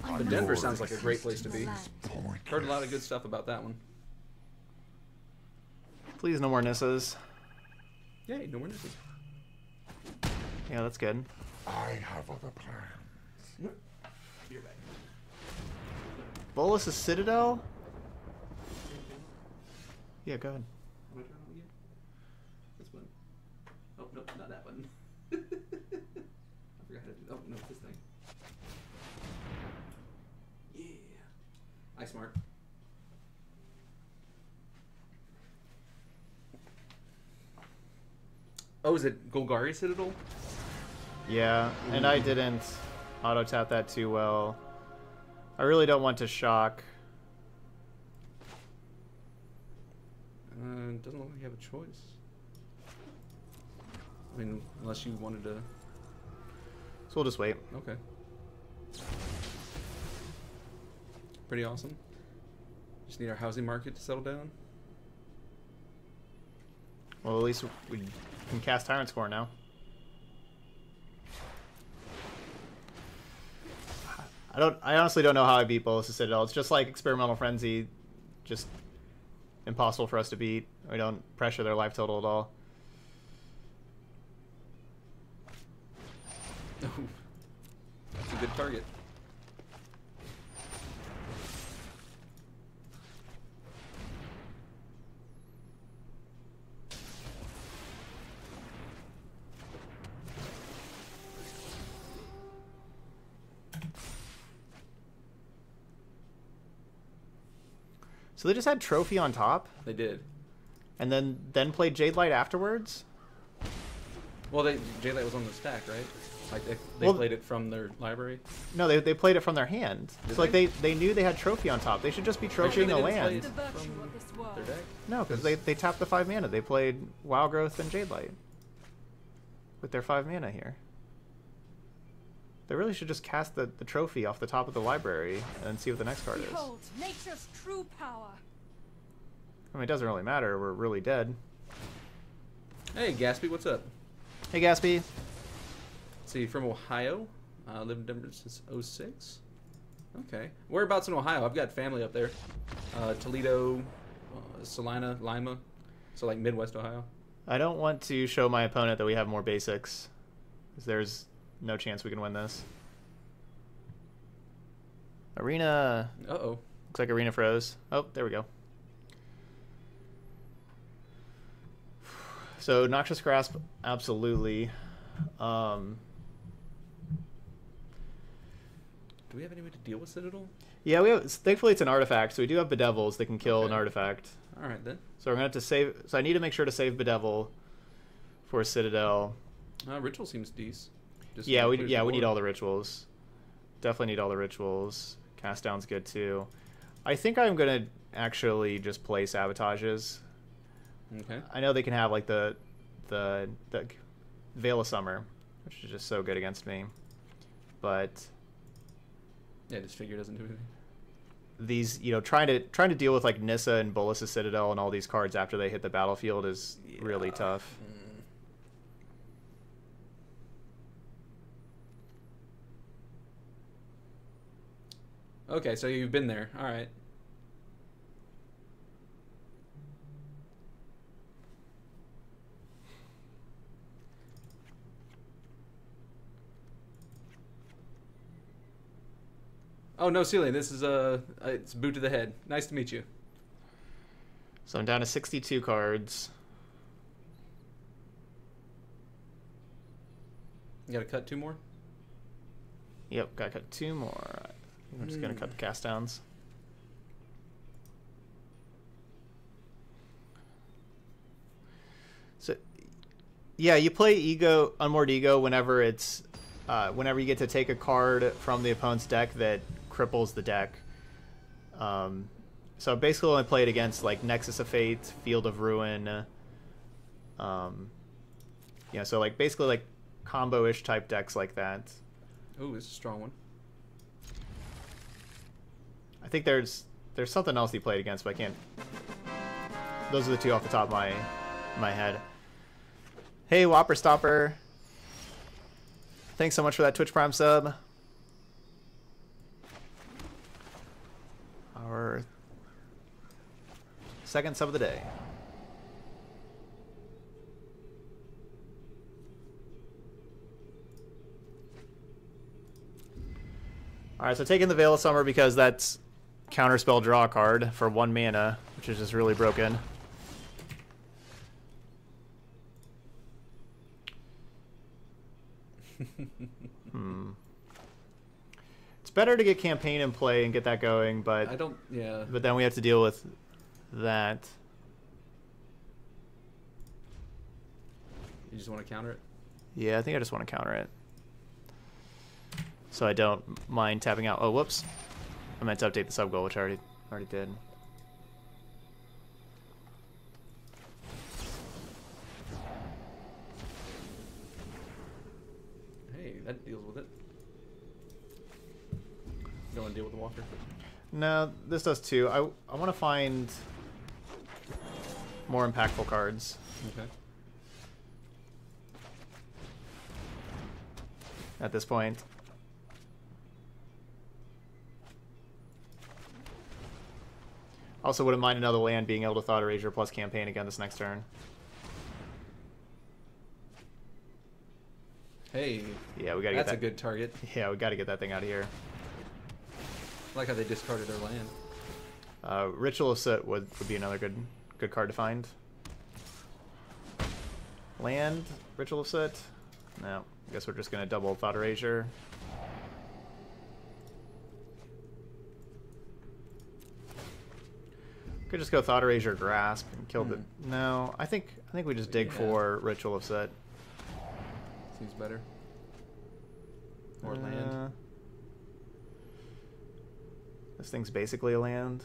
But Denver sounds like a great place to be. existence land. Pointless. Heard a lot of good stuff about that one. Please, no more Nissas. Yay, no more misses. Yeah, that's good. I have other plans. Bolas' Citadel? Yeah, go ahead. Am I turning on again? This one. Oh, no, not that one. (laughs) I forgot how to do Oh, no, this thing. Yeah. I smart. Oh, is it Golgari Citadel? Yeah, and I mm. didn't auto tap that too well. I really don't want to shock. Uh, doesn't look like you have a choice. I mean, unless you wanted to. So we'll just wait. Okay. Pretty awesome. Just need our housing market to settle down. Well, at least we can cast Tyrant's Core now. I don't. I honestly don't know how I beat Bolas' Citadel. It's just like Experimental Frenzy, just impossible for us to beat. We don't pressure their life total at all. (laughs) That's a good target. So they just had Trophy on top, They did. and then then played Jade Light afterwards. Well, they J-Light was on the stack, right? Like they, they Well- played it from their library. No, they, they played it from their hand. Did so like they? they, they knew they had Trophy on top. They should just be trophying the land. it The virtue from of this world. Their deck. No, because they, they tapped the five mana. They played Wild Growth and Jade Light with their five mana here. They really should just cast the, the trophy off the top of the library and see what the next card is. Nature's true power. I mean, it doesn't really matter. We're really dead. Hey, Gatsby, what's up? Hey, Gatsby. Let's see, from Ohio. Uh, lived in Denver since 06. Okay. Whereabouts in Ohio? I've got family up there. Uh, Toledo, uh, Celina, Lima. So like Midwest Ohio. I don't want to show my opponent that we have more basics. Because there's no chance we can win this. Arena. Uh oh. Looks like Arena froze. Oh, there we go. So Noxious Grasp, absolutely. Um, Do we have any way to deal with Citadel? yeah, we have. Thankfully, it's an artifact, so we do have Bedevils that can kill an artifact. All right then. So we're gonna have to save. So I need to make sure to save Bedevil for Citadel. Uh, Ritual seems decent. Just yeah, we yeah we need all the rituals. Definitely need all the rituals. Cast down's good too. I think I'm gonna actually just play sabotages. Okay. I know they can have like the the the Veil of Summer, which is just so good against me. But Yeah, this figure doesn't do anything. these, you know, trying to trying to deal with like Nissa and Bolas' Citadel and all these cards after they hit the battlefield is really tough. Mm. Okay, so you've been there. All right. Oh no, Celia, this is a uh, it's boot to the head. Nice to meet you. So I'm down to 62 cards. You got to cut two more. Yep, gotta cut two more. I'm just gonna cut the cast downs. So, yeah, you play ego, unmoored ego, whenever it's, uh, whenever you get to take a card from the opponent's deck that cripples the deck. Um, so basically, only played against like Nexus of Fate, Field of Ruin. Um, yeah, so like basically like combo-ish type decks like that. Ooh, this is a strong one. I think there's there's something else he played against, but I can't. Those are the two off the top of my my head. Hey, Whopper Stopper. Thanks so much for that Twitch Prime sub. Our second sub of the day. Alright, so taking the Veil of Summer because that's counterspell draw card for one mana, which is just really broken. (laughs) hmm. It's better to get campaign in play and get that going, but I don't. Yeah. but then we have to deal with that. You just want to counter it. Yeah, I think I just want to counter it. So I don't mind tapping out. Oh, whoops. I meant to update the sub goal, which I already already did. Hey, that deals with it. You want to deal with the walker? No, this does too. I I want to find more impactful cards. Okay. at this point. Also, wouldn't mind another land being able to Thought Erasure plus campaign again this next turn. Hey, Yeah, we gotta get that's that. a good target. (laughs) Yeah, we gotta get that thing out of here. I like how they discarded their land. Uh, Ritual of Soot would, would be another good good card to find. Land, Ritual of Soot? No, I guess we're just gonna double Thought Erasure. Could just go Thought Erasure Grasp and kill the. No, I think I think we just dig Yeah. for Ritual of Soot. Seems better. Or land. Uh, This thing's basically a land.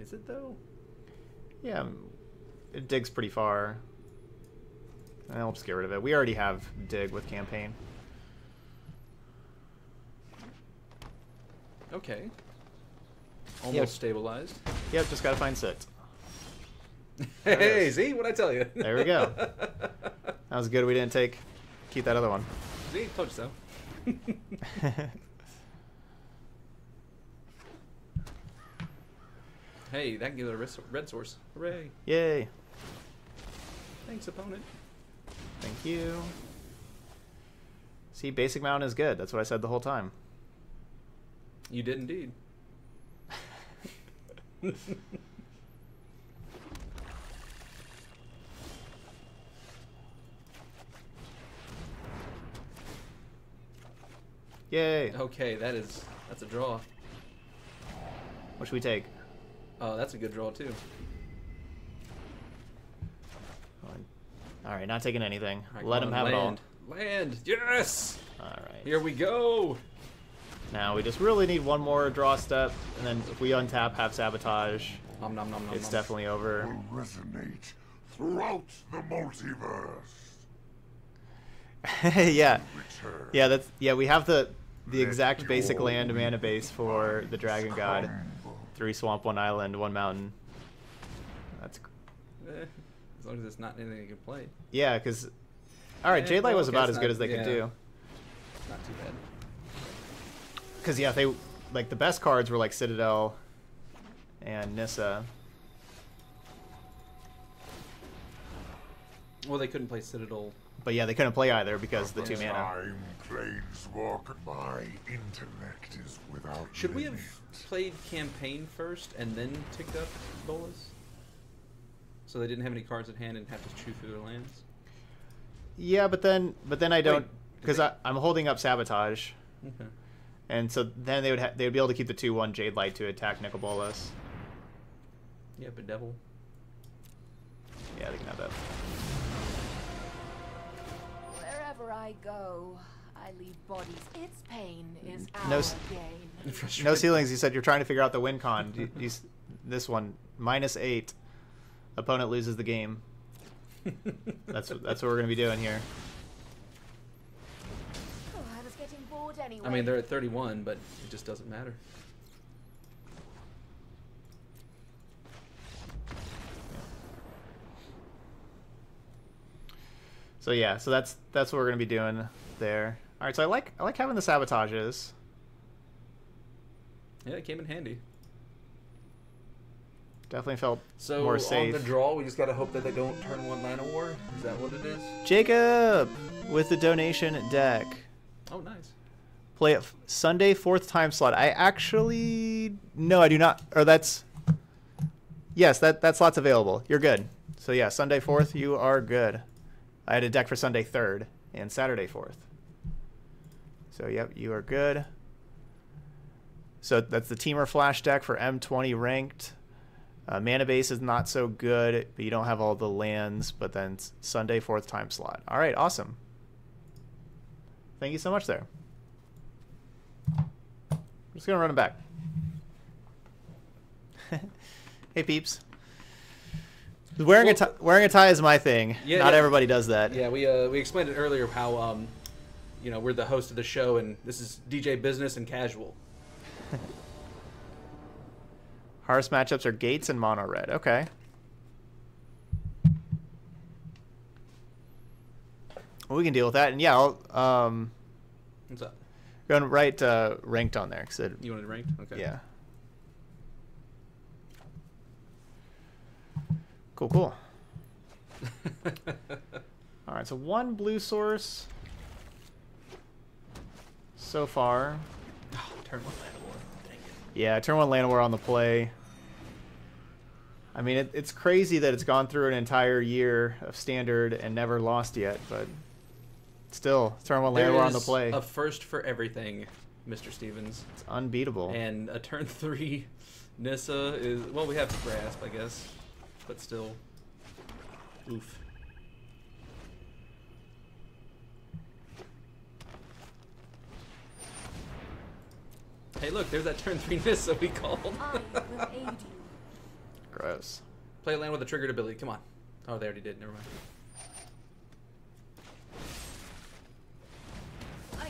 Is it though? Yeah, mm, it digs pretty far. I'll just get rid of it. We already have dig with campaign. Okay. Almost Yeah. stabilized. Yep, just gotta find six. (laughs) Hey, see what I tell you? There we go. (laughs) That was good. We didn't take keep that other one. see, told you so. (laughs) Hey, that can give it a red- red source. Hooray! Yay! Thanks, opponent. Thank you. See, basic mount is good. That's what I said the whole time. You did indeed. (laughs) Yay! Okay, that is that's a draw. What should we take? Oh, that's a good draw too. All right, not taking anything. All right, Let him on, have land. Land, yes. all. All right. Here we go. Now we just really need one more draw step, and then if we untap, have sabotage, Nom nom nom nom. it's nom. definitely over. will resonate throughout the multiverse. (laughs) yeah, yeah, that's yeah. We have the the Let exact basic land mana base for the Dragon God. Three swamp, one island, one mountain. That's Eh, (laughs) as long as it's not anything you can play, yeah, because all right, Eh, Jade Light well, was about as good not- as they yeah. could do. not too bad. Because yeah, they like the best cards were like Citadel and Nissa. Well, they couldn't play Citadel. But yeah, they couldn't play either because the two Every mana. Time planeswalk, my intellect is without Should we have played campaign first and then ticked up Bolas? So they didn't have any cards at hand and have to chew through their lands. Yeah, but then but then I don't because they- I'm holding up sabotage, Okay. And so then they would ha- they would be able to keep the two one Jade Light to attack Nicol Bolas. Yeah, devil. Yeah, they can have that. Wherever I go, I leave bodies. Its pain is mm-hmm. No our s- gain. (laughs) No ceilings. You said you're trying to figure out the win con. You- you this one minus eight. Opponent loses the game. (laughs) That's that's what we're gonna be doing here. Anyway. I mean, they're at 31, but it just doesn't matter. So yeah, so that's that's what we're gonna be doing there. All right, so I like I like having the sabotages. Yeah, it came in handy. Definitely felt So more on safe. the draw, we just gotta hope that they don't turn one Llanowar. Is that what it is? Jacob with the donation deck. Oh, nice. Play it f- Sunday fourth time slot. I actually no, I do not. Or that's yes, that that slot's available. You're good. So yeah, Sunday fourth, you are good. I had a deck for Sunday third and Saturday fourth. So yep, you are good. So that's the Temur Flash deck for M20 ranked. Uh, mana base is not so good, but you don't have all the lands. But then Sunday fourth time slot. All right, awesome. Thank you so much there. I'm just gonna run it back. (laughs) hey peeps. Wearing a tie, wearing a tie is my thing. Yeah, Not yeah. everybody does that. Yeah, we uh, we explained it earlier how um, you know, we're the host of the show, and this is DJ Business and Casual. (laughs) Hardest matchups are Gates and Mono Red. Okay. Well, we can deal with that, and yeah, I'll um, What's up? Go and write uh, ranked on there because it, You wanted it ranked? Okay. yeah. Cool, cool. (laughs) All right, so one blue source so far. Turn one Llanowar. Dang it. Yeah, turn one Llanowar on the play. I mean, it, it's crazy that it's gone through an entire year of standard and never lost yet, but still, turn one land There on the play. A first for everything, Mr. Stevens. It's unbeatable. And a turn three Nissa is well, we have to grasp, I guess, but still, oof. Hey, look, there's that turn three (laughs) Nissa we called. I will aid you. Gross. Play a land with a triggered ability. Come on. Oh, they already did. Never mind.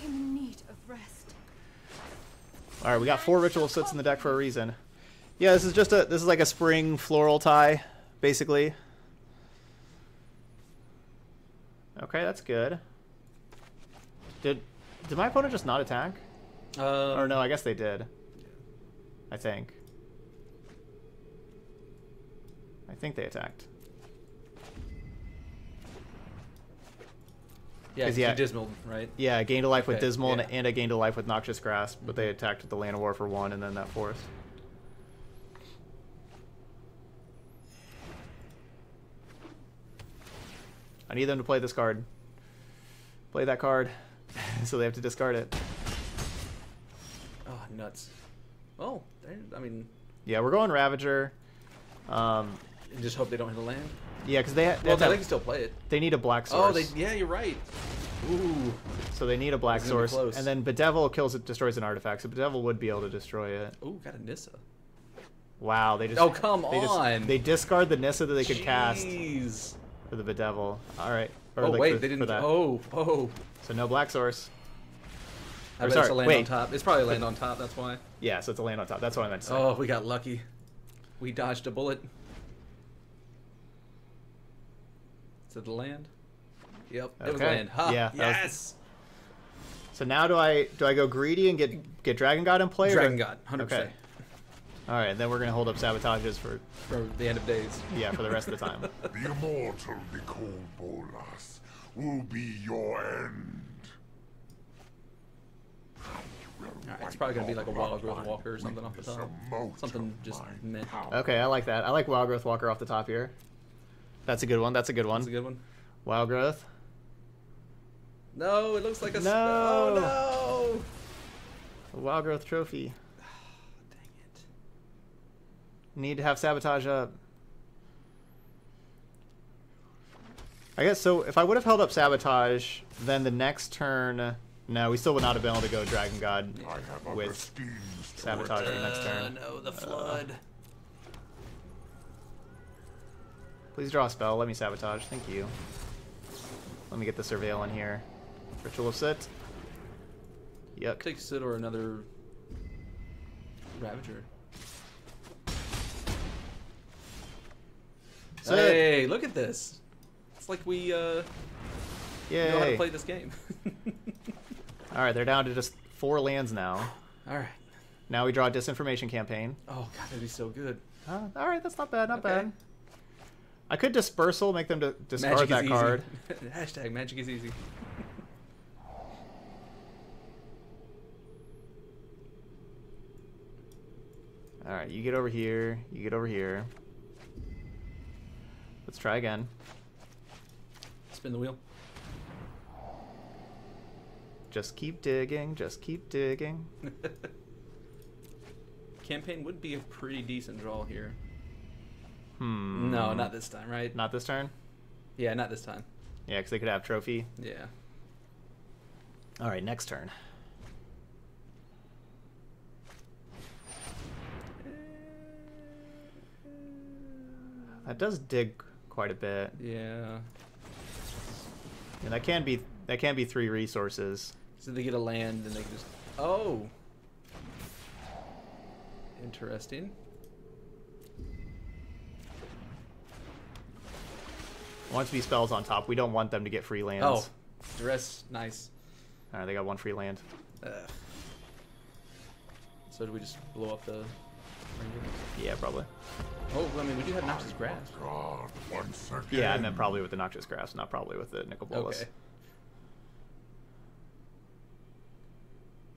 Am in need of rest. All right, we got four ritual sits in the deck for a reason. Yeah, this is just a this is like a spring floral tie, basically. Okay, that's good. Did did my opponent just not attack? Um, Or no, I guess they did. I think. I think they attacked. Yeah, yeah. dismal, right? Yeah, I gained a life with Okay, Dismal and, yeah. and I gained a life with Noxious Grasp, but they attacked with the Llanowar for one and then that fourth. I need them to play this card. Play that card. (laughs) so they have to discard it. Oh, nuts. Oh, I mean, Yeah, we're going Ravager. Um, just hope they don't hit a land. Yeah, because they, ha- they, Well, have they can still play it. they need a black Oh, source. they, yeah, you're right. Ooh. So they need a black source. close. And then Bedevil kills it, destroys an artifact. So Bedevil would be able to destroy it. Ooh, got a Nissa. Wow, they just. Oh, come they just- on. they discard the Nissa that they could cast for the Bedevil. All right. Or Oh, like wait, for- they didn't. Oh, oh. So no black source. I Or bet sorry, it's a land wait. on top. It's probably a land on top, that's why. Yeah, so it's a land on top. That's what I meant to say. Oh, we got lucky. We dodged a bullet. Is it the land? Yep, it was Okay. land. Ha, Yeah, that was- yes! So now do I do I go greedy and get get Dragon God in play? or Dragon God, 100%. Okay. All right, then we're gonna hold up sabotages for For the end of days. yeah for the rest of the time. (laughs) The immortal Nicol Bolas will be your end. Alright, it's probably gonna be like a Wild Growth Walker or something off the top. Something just meh. Okay, I like that. I like Wild Growth Walker off the top here. That's a good one. That's a good one. That's a good one. Wild Growth. No, it looks like a. No. Oh A Wild Growth Trophy. no! (sighs) Dang it. Need to have sabotage up. I guess so. If I would have held up sabotage, then the next turn No, we still would not have been able to go Dragon God. I With schemes to sabotage attack. next Uh, turn. no, the flood. Please draw a spell. Let me sabotage. Thank you. Let me get the surveil in here. Ritual of Soot. Yuck. Take Soot or another Ravager. Sid. Hey, look at this. It's like we uh, know how to play this game. (laughs) All right, they're down to just four lands now. All right. Now we draw a disinformation campaign. Oh god, that'd be so good. Uh, all right, that's not bad. Not Okay. bad. I could dispersal, make them to discard Magic that is card. easy. (laughs) Hashtag magic is easy. All right, you get over here. You get over here. Let's try again. Spin the wheel. Just keep digging. Just keep digging. (laughs) Campaign would be a pretty decent draw here. Hmm. No, not this time, right? Not this turn. Yeah, not this time. Yeah, because they could have trophy. Yeah. All right, next turn. That does dig quite a bit. Yeah. And that can be that can be three resources. So they get a land and they can just. Oh. Interesting. Want to be spells on top. We don't want them to get free lands. Oh, dress nice. All right, they got one free land. Ugh. So do we just blow up the? ranger? Yeah, probably. Oh, I mean we do have Noxious Grasp. God, once again. Yeah, I meant probably with the Noxious Grasp, not probably with the Nicol Bolas. Okay.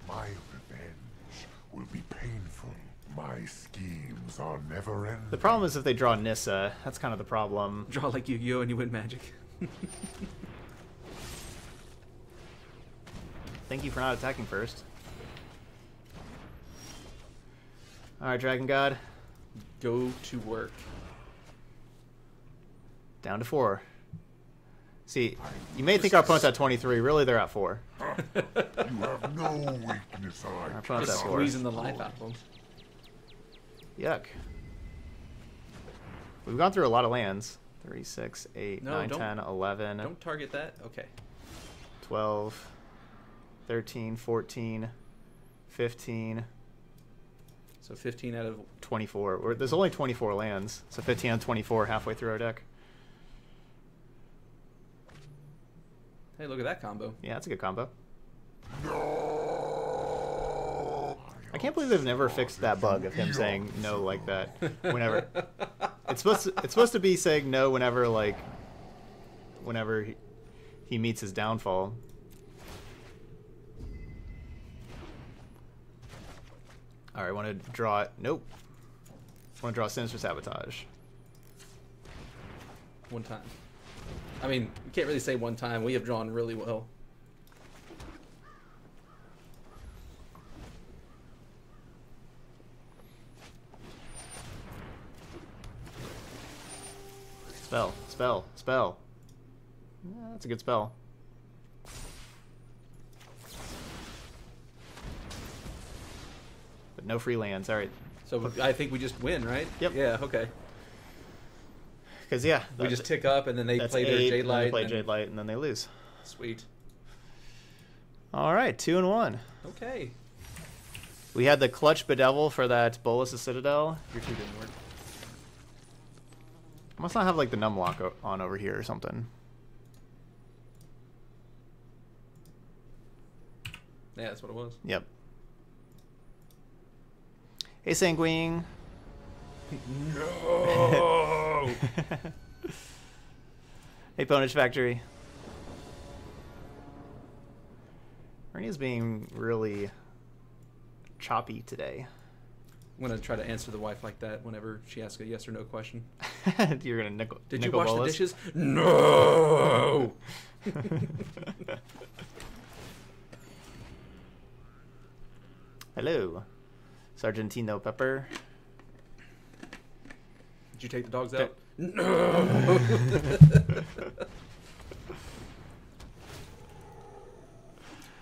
My revenge will be painful. My schemes are never ending. The problem is if they draw Nissa, that's kind of the problem. Draw like Yu-Gi-Oh and you win Magic. Thank you for not attacking first. Alright, Dragon God. Go to work. Down to four. See, you may think our opponent's at 23. Really, they're at four. (laughs) You have no weakness I Our opponent's Just at four. squeezing the life out of them. Yuck. We've gone through a lot of lands. 3, 6, 8, No, 9, don't- 10, 11, Don't target that. Okay. 12, 13, 14, 15, So 15 out of 24. We're, there's only 24 lands, so 15 on 24 halfway through our deck. Hey, look at that combo. Yeah, that's a good combo. No. I can't believe they've never fixed that bug of him saying no like that. Whenever (laughs) it's supposed to, it's supposed to be saying no whenever like whenever he, he meets his downfall. All right, I want to draw it? Nope. I Want to draw sinister sabotage? One time. I mean, we can't really say one time. We have drawn really well. Spell, spell, spell. Yeah, that's a good spell. But no free lands. All right, So I think we just win, right? Yep. Yeah. Okay. because yeah, We just tick up and then they play their Jade then they Light. play and- Jade Light, and then they lose. Sweet. All right, two and one. Okay. We had the clutch bedevil for that Bolas of Citadel. Your two didn't work. I must not have like the numlock on over here or something. Yeah, that's what it was. Yep. Hey, Sanguine. No. (laughs) hey, Ponage Factory. Ernie's being really choppy today. I'm gonna try to answer the wife like that whenever she asks a yes or no question. (laughs) You're gonna nickel. Did nickel you wash the dishes? No. (laughs) Hello, Sargentino Pepper. Did you take the dogs out? No. (laughs)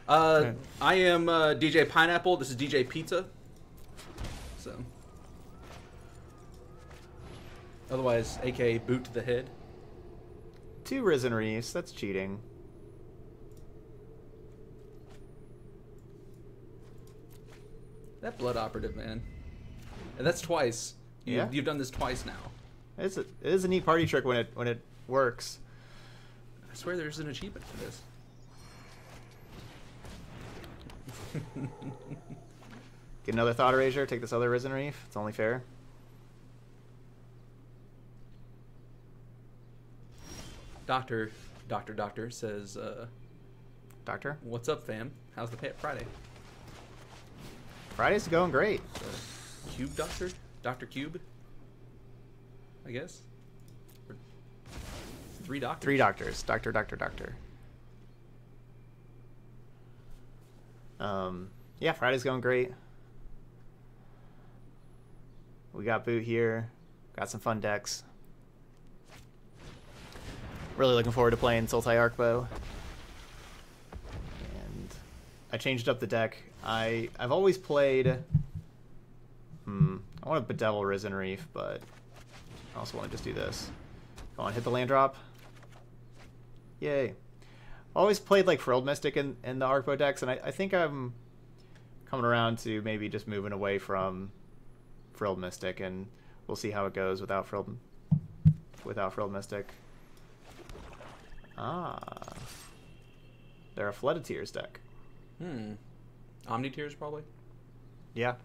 Uh, I am uh, DJ Pineapple. This is DJ Pizza. So, otherwise, aka Boot to the Head. Two Risen Reefs. That's cheating. That Blood Operative man, and that's twice. You, Yeah? You've done this twice now. It's a, it is a neat party trick when it when it works. I swear there's an achievement for this. (laughs) Get another Thought Erasure. Take this other Risen Reef. It's only fair. Doctor, Doctor, Doctor says, uh, Doctor. "What's up, fam? How's the pay Friday?" Friday's going great. Cube Doctor, Doctor Cube. I guess. Or three doctors. Three doctors. Doctor, doctor, doctor. Um, yeah, Friday's going great. We got boot here. Got some fun decks. Really looking forward to playing Sultai Arcbow. And I changed up the deck. I I've always played. Hmm. I want a Bedevil Risen Reef, but I also want to just do this. Go on, hit the land drop. Yay. Always played like Frilled Mystic in, in the Arcbow decks, and I, I think I'm coming around to maybe just moving away from Frilled Mystic, and we'll see how it goes without Frilled without Frilled Mystic. Ah. They're a Flooded Tears deck. Hmm. Omni Tears probably. Yeah.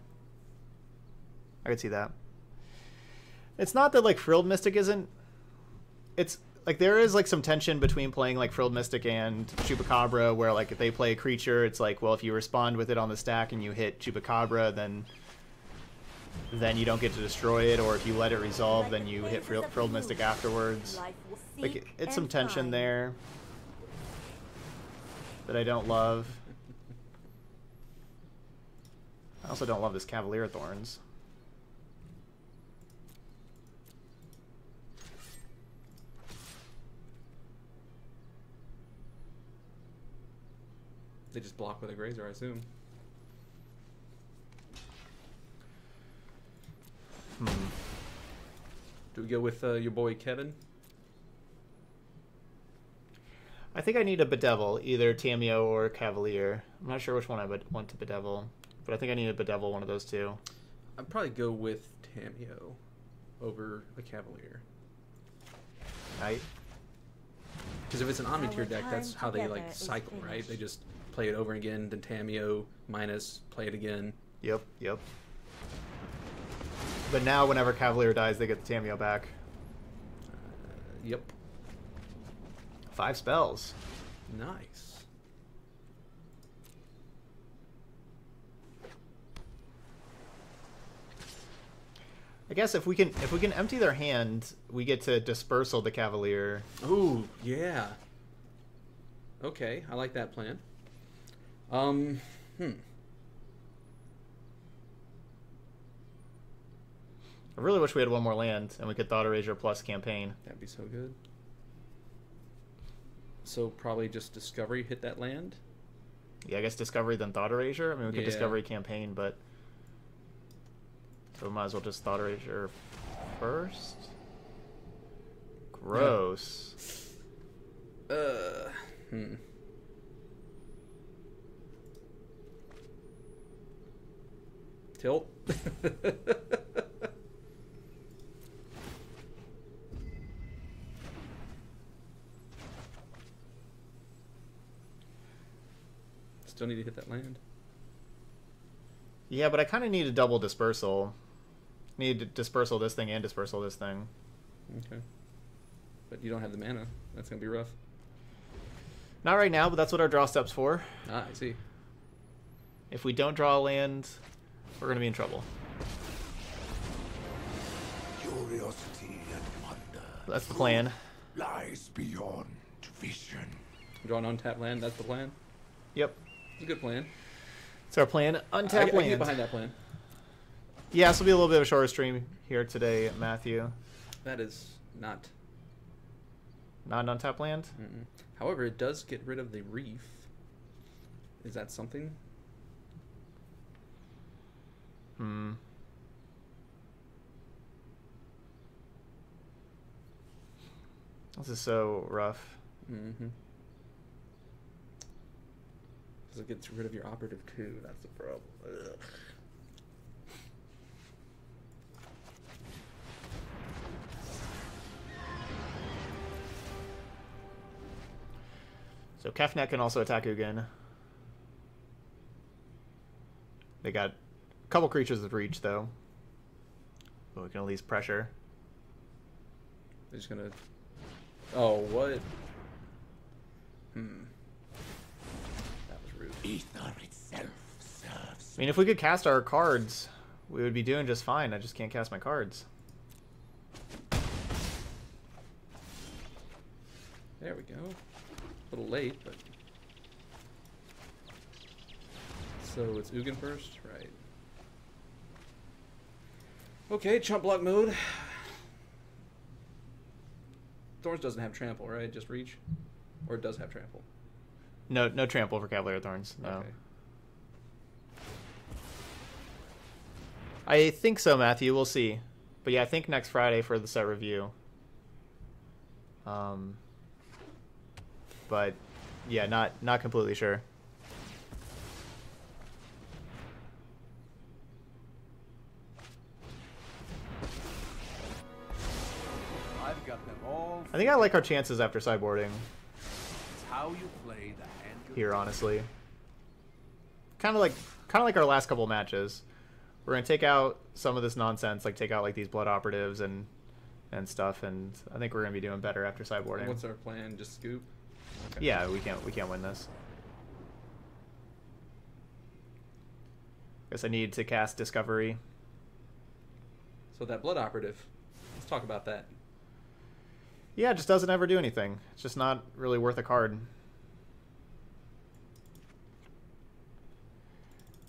I could see that. It's not that like Frilled Mystic isn't it's like there is like some tension between playing like Frilled Mystic and Chupacabra where like if they play a creature, it's like, well if you respond with it on the stack and you hit Chupacabra, then then you don't get to destroy it, or if you let it resolve, then you hit Frilled Mystic afterwards. Like it- it's some tension there that I don't love. I also don't love this Cavalier Thorns. They just block with a grazer, I assume. Hmm. Do we go with uh, your boy Kevin? I think I need a Bedevil, either Tamiyo or Cavalier. I'm not sure which one I would want to Bedevil, but I think I need a Bedevil one of those two. I'd probably go with Tamiyo over a Cavalier. Right? Because if it's an Omni tier deck, that's how they like is cycle, right? They just play it over again, then Tamiyo minus, play it again. Yep, yep. But now, whenever Cavalier dies, they get the Tamiyo back. Uh, yep. Five spells. Nice. I guess if we can if we can empty their hand, we get to dispersal the Cavalier. Ooh, yeah. Okay, I like that plan. Um, hmm. I really wish we had one more land and we could Thought Erasure plus campaign. That'd be so good. So probably just Discovery hit that land. Yeah, I guess Discovery then Thought Erasure. I mean, we could Yeah. Discovery campaign, but so we might as well just Thought Erasure first. Gross. Uh, hmm. Tilt. (laughs) Still need to hit that land. Yeah, but I kind of need a double dispersal. Need to dispersal this thing and dispersal this thing. Okay. But you don't have the mana. That's gonna be rough. Not right now, but that's what our draw step's for. Ah, I see. If we don't draw a land, we're gonna be in trouble. Curiosity and wonder That's the plan. lies beyond vision. Draw an untapped land. That's the plan. Yep. It's a good plan. It's our plan. I, I Untap get land. behind that plan. Yeah, this will be a little bit of a shorter stream here today, Matthew. That is not. Not an untap land. Mm-mm. However, it does get rid of the reef. Is that something? Hmm. This is so rough. Mm-hmm. Because it gets rid of your operative too. That's the problem. Ugh. So Kefnet can also attack Ugin. They got a couple creatures with reach though. But we can at least pressure. They're just gonna. Oh, what? Hmm. I mean, if we could cast our cards, we would be doing just fine. I just can't cast my cards. There we go. A little late, but. So it's Ugin first? Right. Okay, chump block mode. Thorns doesn't have trample, right? Just reach? Or it does have trample? No, no trample for Cavalier Thorns. No. Okay. I think so, Matthew. We'll see. But yeah, I think next Friday for the set review. Um, but yeah, not not completely sure. I've got them all. I think I like our chances after sideboarding It's how you play the hand. here, honestly. Kind of like kind of like our last couple matches. We're gonna take out some of this nonsense, like take out like these blood operatives and and stuff, and I think we're gonna be doing better after sideboarding. What's our plan? Just scoop? Okay. Yeah, we can't we can't win this. Guess I need to cast Discovery. So that blood operative. Let's talk about that. Yeah, it just doesn't ever do anything. It's just not really worth a card.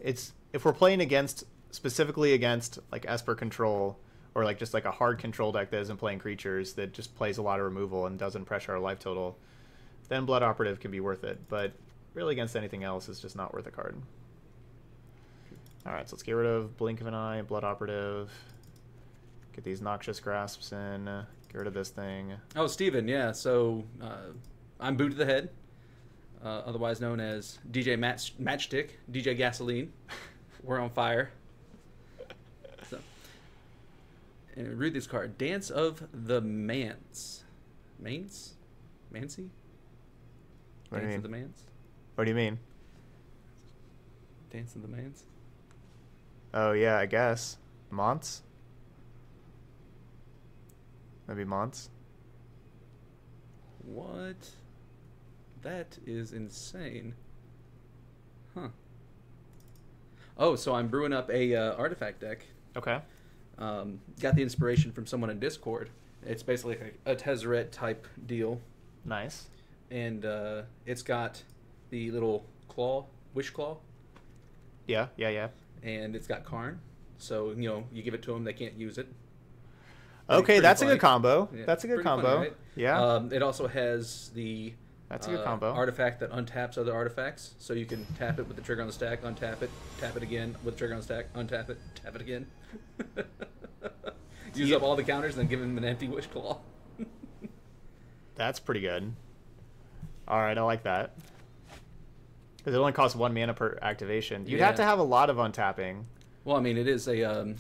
It's if we're playing against specifically against like Esper control or like just like a hard control deck that isn't playing creatures that just plays a lot of removal and doesn't pressure our life total, then Blood Operative can be worth it. But really against anything else, it's just not worth a card. All right, so let's get rid of Blink of an Eye, Blood Operative. Get these Noxious Grasps in. Get rid of this thing. Oh, Steven, yeah. So uh, I'm Boot to the Head, uh, otherwise known as DJ Match- Matchstick, DJ Gasoline. (laughs) We're on fire. So, and read this card Dance of the Manse. Mance? Mancy? What Dance of the mean? Mance? What do you mean? Dance of the Mance? Oh yeah, I guess. Monts? Maybe Monts? What? That is insane. Huh. Oh, so I'm brewing up a uh, artifact deck. Okay. Um, got the inspiration from someone in Discord. It's basically like a Tezzeret type deal, Nice. and uh, it's got the little claw, wish claw, Yeah, yeah, yeah. and it's got Karn. So you know, you give it to them, they can't use it. Okay, pretty that's a good combo. That's a good combo. right? Yeah. Um, it also has the That's a good uh, combo. artifact that untaps other artifacts, so you can tap it with the trigger on the stack, untap it, tap it again with the trigger on the stack, untap it, tap it again. (laughs) Use You- up all the counters, and then give him an empty wish claw. (laughs) That's pretty good. All right, I like that. Because it only costs one mana per activation. You'd have to have a lot of untapping. Well, I mean, it is a um,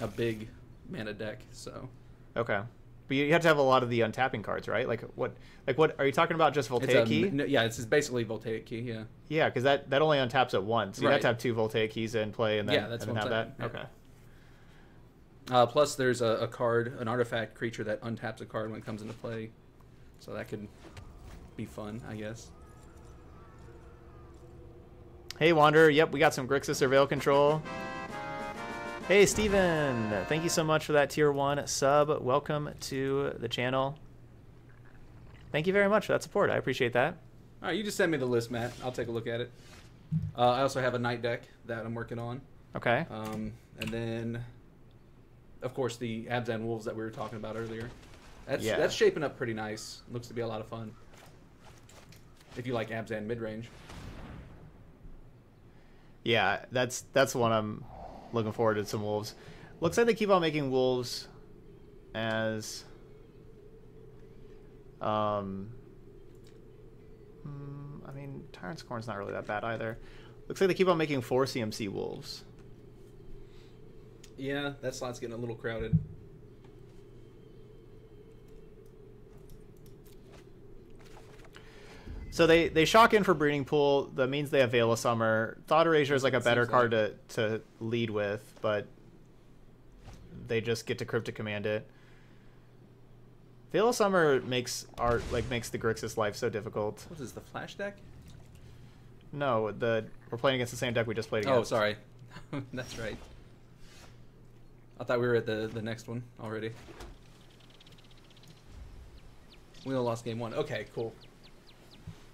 a big mana deck, so Okay. But you have to have a lot of the untapping cards, right? Like what? Like what? Are you talking about just Voltaic a, Key? no, yeah, it's basically Voltaic Key. Yeah, Yeah, because that, that only untaps at once. You have to have two Voltaic Keys in play and then, Yeah, that's and have that. yeah. Okay. Uh, plus, there's a, a card, an artifact creature that untaps a card when it comes into play, so that could be fun, I guess. Hey, Wanderer. Yep, we got some Grixis Surveil control. Hey, Steven. Thank you so much for that tier one sub. Welcome to the channel. Thank you very much for that support. I appreciate that. All right, you just send me the list, Matt. I'll take a look at it. Uh, I also have a night deck that I'm working on, Okay. um, and then, of course, the Abzan Wolves that we were talking about earlier. That's Yeah. that's shaping up pretty nice. Looks to be a lot of fun. If you like Abzan mid range. Yeah, that's that's one I'm looking forward to some wolves. Looks like they keep on making wolves as um hmm, I mean Tyrant's Scorn's not really that bad either. Looks like they keep on making four CMC wolves. Yeah, that slot's getting a little crowded. So they they shock in for breeding pool. That means they have Veil of Summer. Thought Erasure is like a better card to to lead with, but they just get to cryptic command it. Veil of Summer makes art like makes the Grixis life so difficult. What is the flash deck? No, the we're playing against the same deck we just played oh, against. Oh, sorry. (laughs) That's right. I thought we were at the the next one already. We all lost game one. Okay, cool.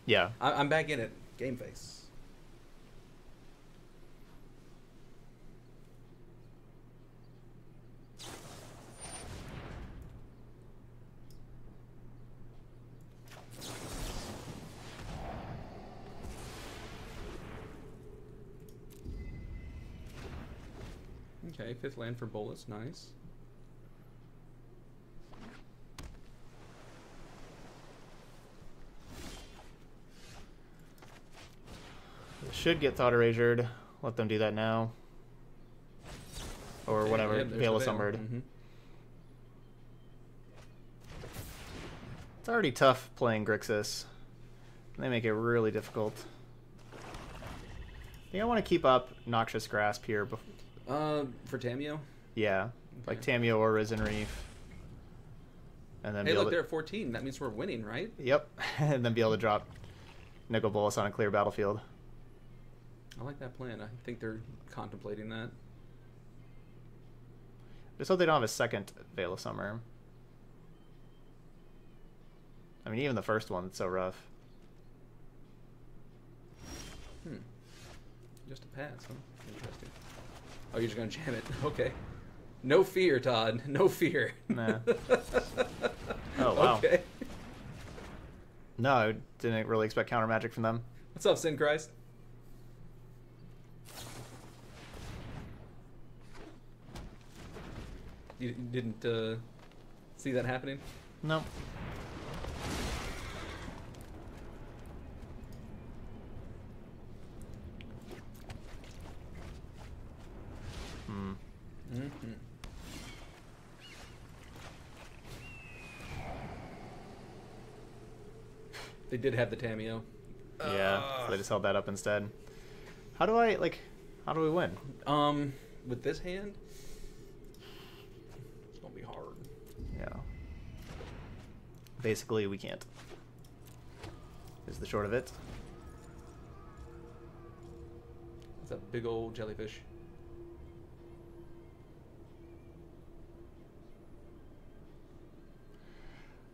Yeah. I, I'm back in it. Game face. Okay, fifth land for Bolas, nice. Should get Thought Erasured. Let them do that now. Or whatever. yep, there's Veil the of Summered. Mhm. It's already tough playing Grixis. They make it really difficult. I think I want to keep up Noxious Grasp here. Uh, for Tamiyo. yeah, like Okay. Tamiyo or Risen Reef. And then Hey, be look, able they're to, at 14. That means we're winning, right? Yep, (laughs) and then be able to drop Nicol Bolas on a clear battlefield. I like that plan. I think they're contemplating that. Just hope they don't have a second Veil of Summer. I mean, even the first one, it's so rough. Hmm. Just a pass, huh? Interesting. Oh, you're just gonna jam it. (laughs) Okay. No fear, Todd. No fear. Nah. (laughs) Oh, wow. Okay. No, I didn't really expect counter magic from them. What's up, Sin Christ? You didn't uh, see that happening? No. Hmm. Mm-hmm. They did have the Tamiyo. Yeah, so they just held that up instead. How do I like? How do we win? Um, with this hand, it's gonna be hard. Yeah. Basically, we can't. Is the short of it. It's a big old jellyfish.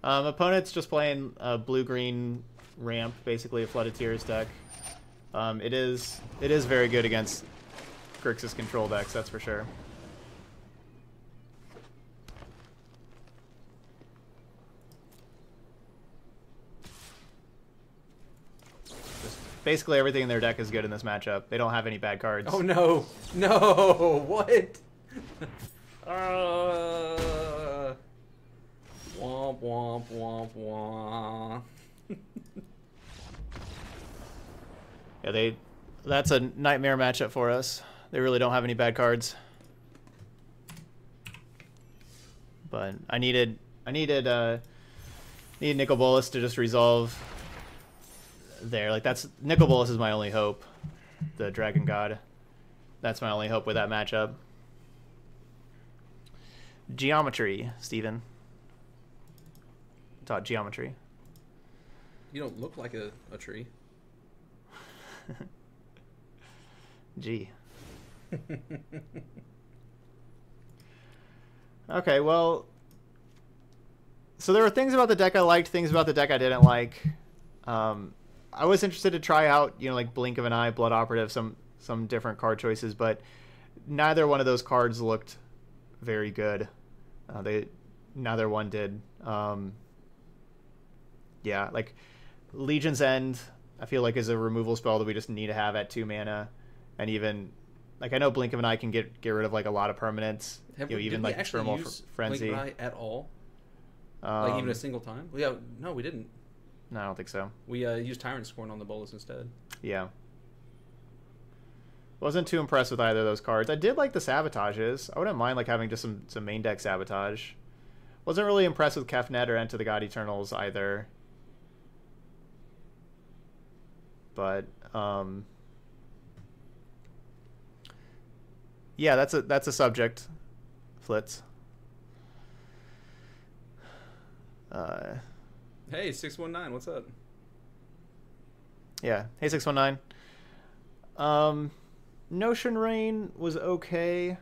Um, opponent's just playing a blue-green ramp, basically a flooded tears deck. Um, it is it is very good against Grixis control decks, that's for sure. Basically everything in their deck is good in this matchup. They don't have any bad cards. Oh no! No! (laughs) What? (laughs) uh, womp womp womp womp. (laughs) Yeah, they. That's a nightmare matchup for us. They really don't have any bad cards. But I needed, I needed, uh, need Nicol Bolas to just resolve there. Like that's Nicol Bolas is my only hope. The Dragon God. That's my only hope with that matchup. Geometry, Steven. Taught geometry. You don't look like a, a tree. (laughs) G. (laughs) okay, well, so there were things about the deck I liked, things about the deck I didn't like. Um, I was interested to try out, you know, like Blink of an Eye, Blood Operative, some some different card choices, but neither one of those cards looked very good. Uh, they neither one did. Um, yeah, like Legion's End, I feel like is a removal spell that we just need to have at two mana. and even like I know Blink of an Eye can get get rid of like a lot of permanents. Have you know, even like thermal frenzy. Blink of an Eye at all? like even Um, a single time? Well, yeah, no, we didn't. No, I don't think so. We uh, used Tyrant Scorn on the Bolas instead. Yeah. Wasn't too impressed with either of those cards. I did like the sabotages. I wouldn't mind like having just some some main deck sabotage. Wasn't really impressed with Kefnet or Enter the God Eternals either. But um Yeah, that's a that's a subject. Flitz. Uh Hey, six one nine, what's up? Yeah. Hey, six one nine. Um, Notion Rain was okay.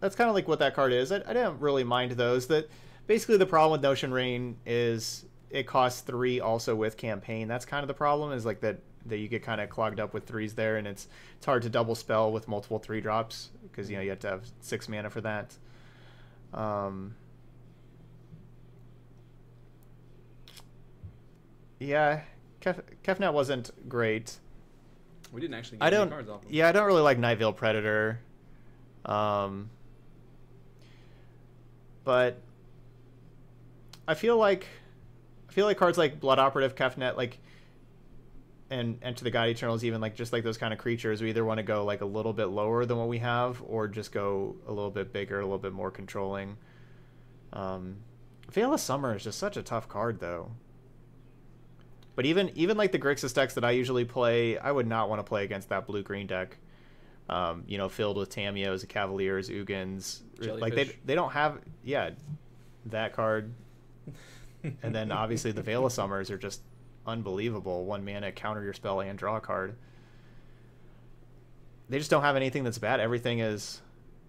That's kind of like what that card is. I, I didn't really mind those. That basically the problem with Notion Rain is it costs three also with campaign. That's kind of the problem. Is like that that you get kind of clogged up with threes there, and it's it's hard to double spell with multiple three drops because you know you have to have six mana for that. Um. Yeah, Kef, Kefnet wasn't great. We didn't actually get I don't. cards off him. Yeah, I don't really like Night Veil Predator. Um, but I feel like I feel like cards like Blood Operative, Kefnet, like and Enter the God Eternals, even like just like those kind of creatures, we either want to go like a little bit lower than what we have, or just go a little bit bigger, a little bit more controlling. Um, Veil of Summer is just such a tough card, though. But even even like the Grixis decks that I usually play, I would not want to play against that blue green deck. Um, you know, filled with Tamiyos, Cavaliers, Ugins. Like they they don't have yeah, that card. (laughs) and then obviously the Veil of Summers are just unbelievable. One mana, counter your spell and draw a card. They just don't have anything that's bad. Everything is,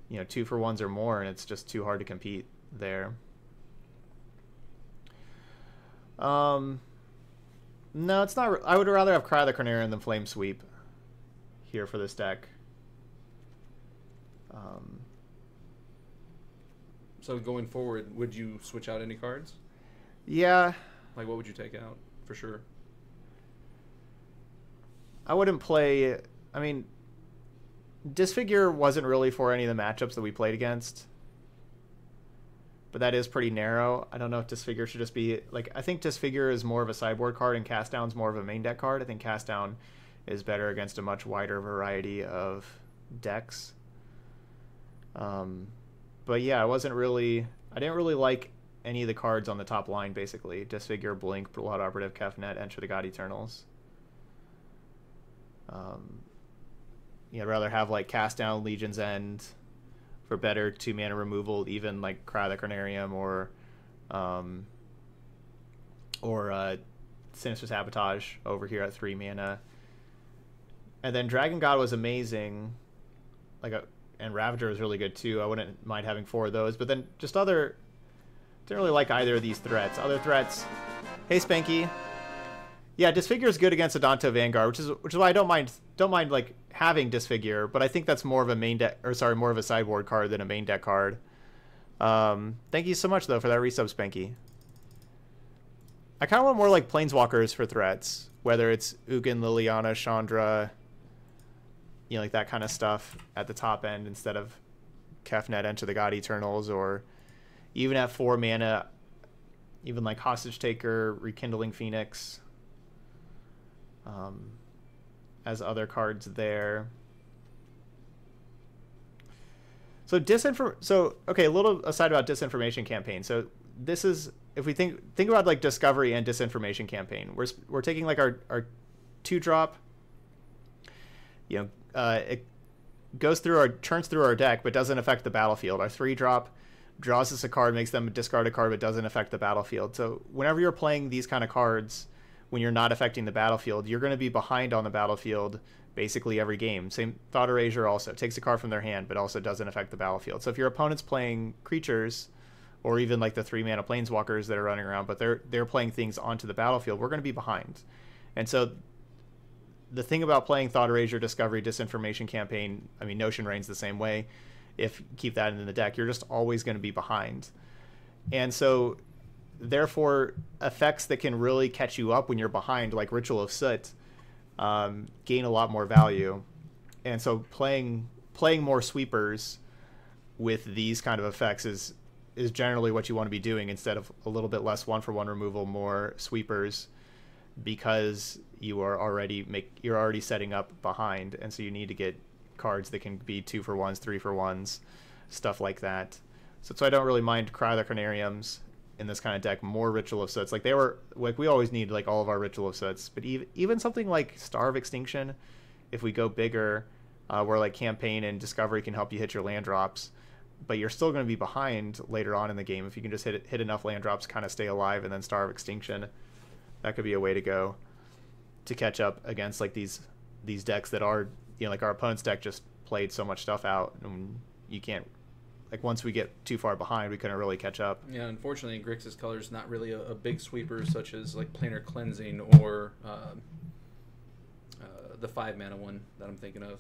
you know, two for ones or more, and it's just too hard to compete there. Um, no, it's not. I would rather have Cry the Carnarium than Flame Sweep here for this deck. Um, So going forward, would you switch out any cards? yeah, Like, what would you take out for sure? I wouldn't play. I mean, Disfigure wasn't really for any of the matchups that we played against. But that is pretty narrow. I don't know if Disfigure should just be like. I think Disfigure is more of a sideboard card, and Cast Down's more of a main deck card. I think Cast Down is better against a much wider variety of decks. Um, but yeah, I wasn't really. I didn't really like any of the cards on the top line. Basically, Disfigure, Blink, Blood Operative, Kefnet, Enter the God Eternals. Um, yeah, I'd rather have like cast down Legion's End for better two mana removal, even like Cry the Carnarium or um, or uh, Sinister Sabotage over here at three mana. And then Dragon God was amazing, like a and Ravager was really good too. I wouldn't mind having four of those, but then just other didn't really like either of these threats. Other threats, hey Spanky, yeah, disfigure is good against Adanto Vanguard, which is which is why I don't mind don't mind like having disfigure, but I think that's more of a main deck or sorry, more of a sideboard card than a main deck card. Um, thank you so much though for that resub, Spanky. I kind of want more like planeswalkers for threats, whether it's Ugin, Liliana, Chandra, you know, like that kind of stuff at the top end instead of Kefnet Enter the God Eternals, or even at four mana, even like Hostage Taker, Rekindling Phoenix um, as other cards there. So disinform. So okay, a little aside about disinformation campaign. So this is if we think think about like discovery and disinformation campaign. We're we're taking like our our two drop. You know, uh, it goes through our turns through our deck, but doesn't affect the battlefield. Our three drop draws us a card, makes them discard a card, but doesn't affect the battlefield. So whenever you're playing these kind of cards, when you're not affecting the battlefield, you're going to be behind on the battlefield basically every game. Same Thought Erasure also takes a card from their hand, but also doesn't affect the battlefield. So if your opponent's playing creatures, or even like the three mana planeswalkers that are running around, but they're they're playing things onto the battlefield, we're going to be behind. And so the thing about playing Thought Erasure, Discovery, Disinformation Campaign, I mean Notion reigns the same way. If you keep that in the deck, you're just always going to be behind. And so therefore effects that can really catch you up when you're behind like ritual of soot um, gain a lot more value. And so playing playing more sweepers with these kind of effects is is generally what you want to be doing instead of a little bit less one for one removal, more sweepers, because you are already make you're already setting up behind, and so you need to get cards that can be two for ones, three for ones, stuff like that. So, so I don't really mind Cry of the Carnariums in this kind of deck. More Ritual of Soots, like they were like we always need like all of our Ritual of Soots, but even even something like Star of Extinction, if we go bigger, uh, where like Campaign and Discovery can help you hit your land drops, but you're still going to be behind later on in the game if you can just hit hit enough land drops, kind of stay alive, and then Star of Extinction. That could be a way to go to catch up against like these these decks that are you know like our opponent's deck just played so much stuff out and you can't like once we get too far behind we couldn't really catch up Yeah, unfortunately, Grixis color is not really a, a big sweeper such as like planar cleansing or um uh, the five mana one that I'm thinking of.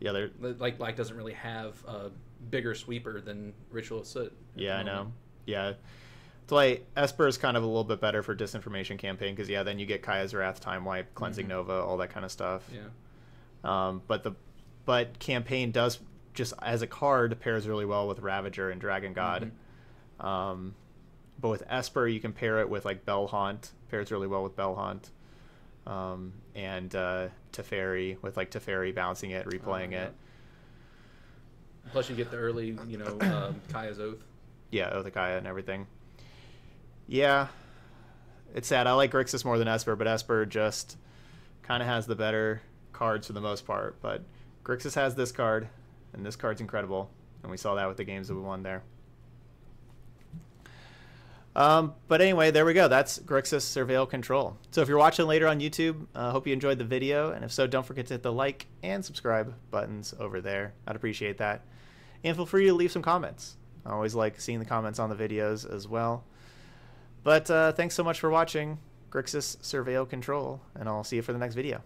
yeah they're Like black doesn't really have a bigger sweeper than Ritual of Soot. yeah i know yeah so like esper is kind of a little bit better for disinformation campaign because yeah then you get kaya's wrath time wipe cleansing Mhm. nova all that kind of stuff Yeah. um, but the but campaign does just as a card pairs really well with ravager and dragon god Mhm. Um, but with Esper, you can pair it with like Bell Haunt. Pairs really well with Bell Haunt. Um, and uh, Teferi with like Teferi bouncing it, replaying Oh, yeah. it. Plus, you get the early, you know, (coughs) um, Kaya's Oath. Yeah, Oath of Kaya and everything. Yeah, it's sad. I like Grixis more than Esper, but Esper just kind of has the better cards for the most part. But Grixis has this card, and this card's incredible, and we saw that with the games that we won there. Um, but anyway, there we go. That's Grixis Surveil Control. So if you're watching later on YouTube, I uh, hope you enjoyed the video. And if so, don't forget to hit the like and subscribe buttons over there. I'd appreciate that. And feel free to leave some comments. I always like seeing the comments on the videos as well. But uh, thanks so much for watching Grixis Surveil Control, and I'll see you for the next video.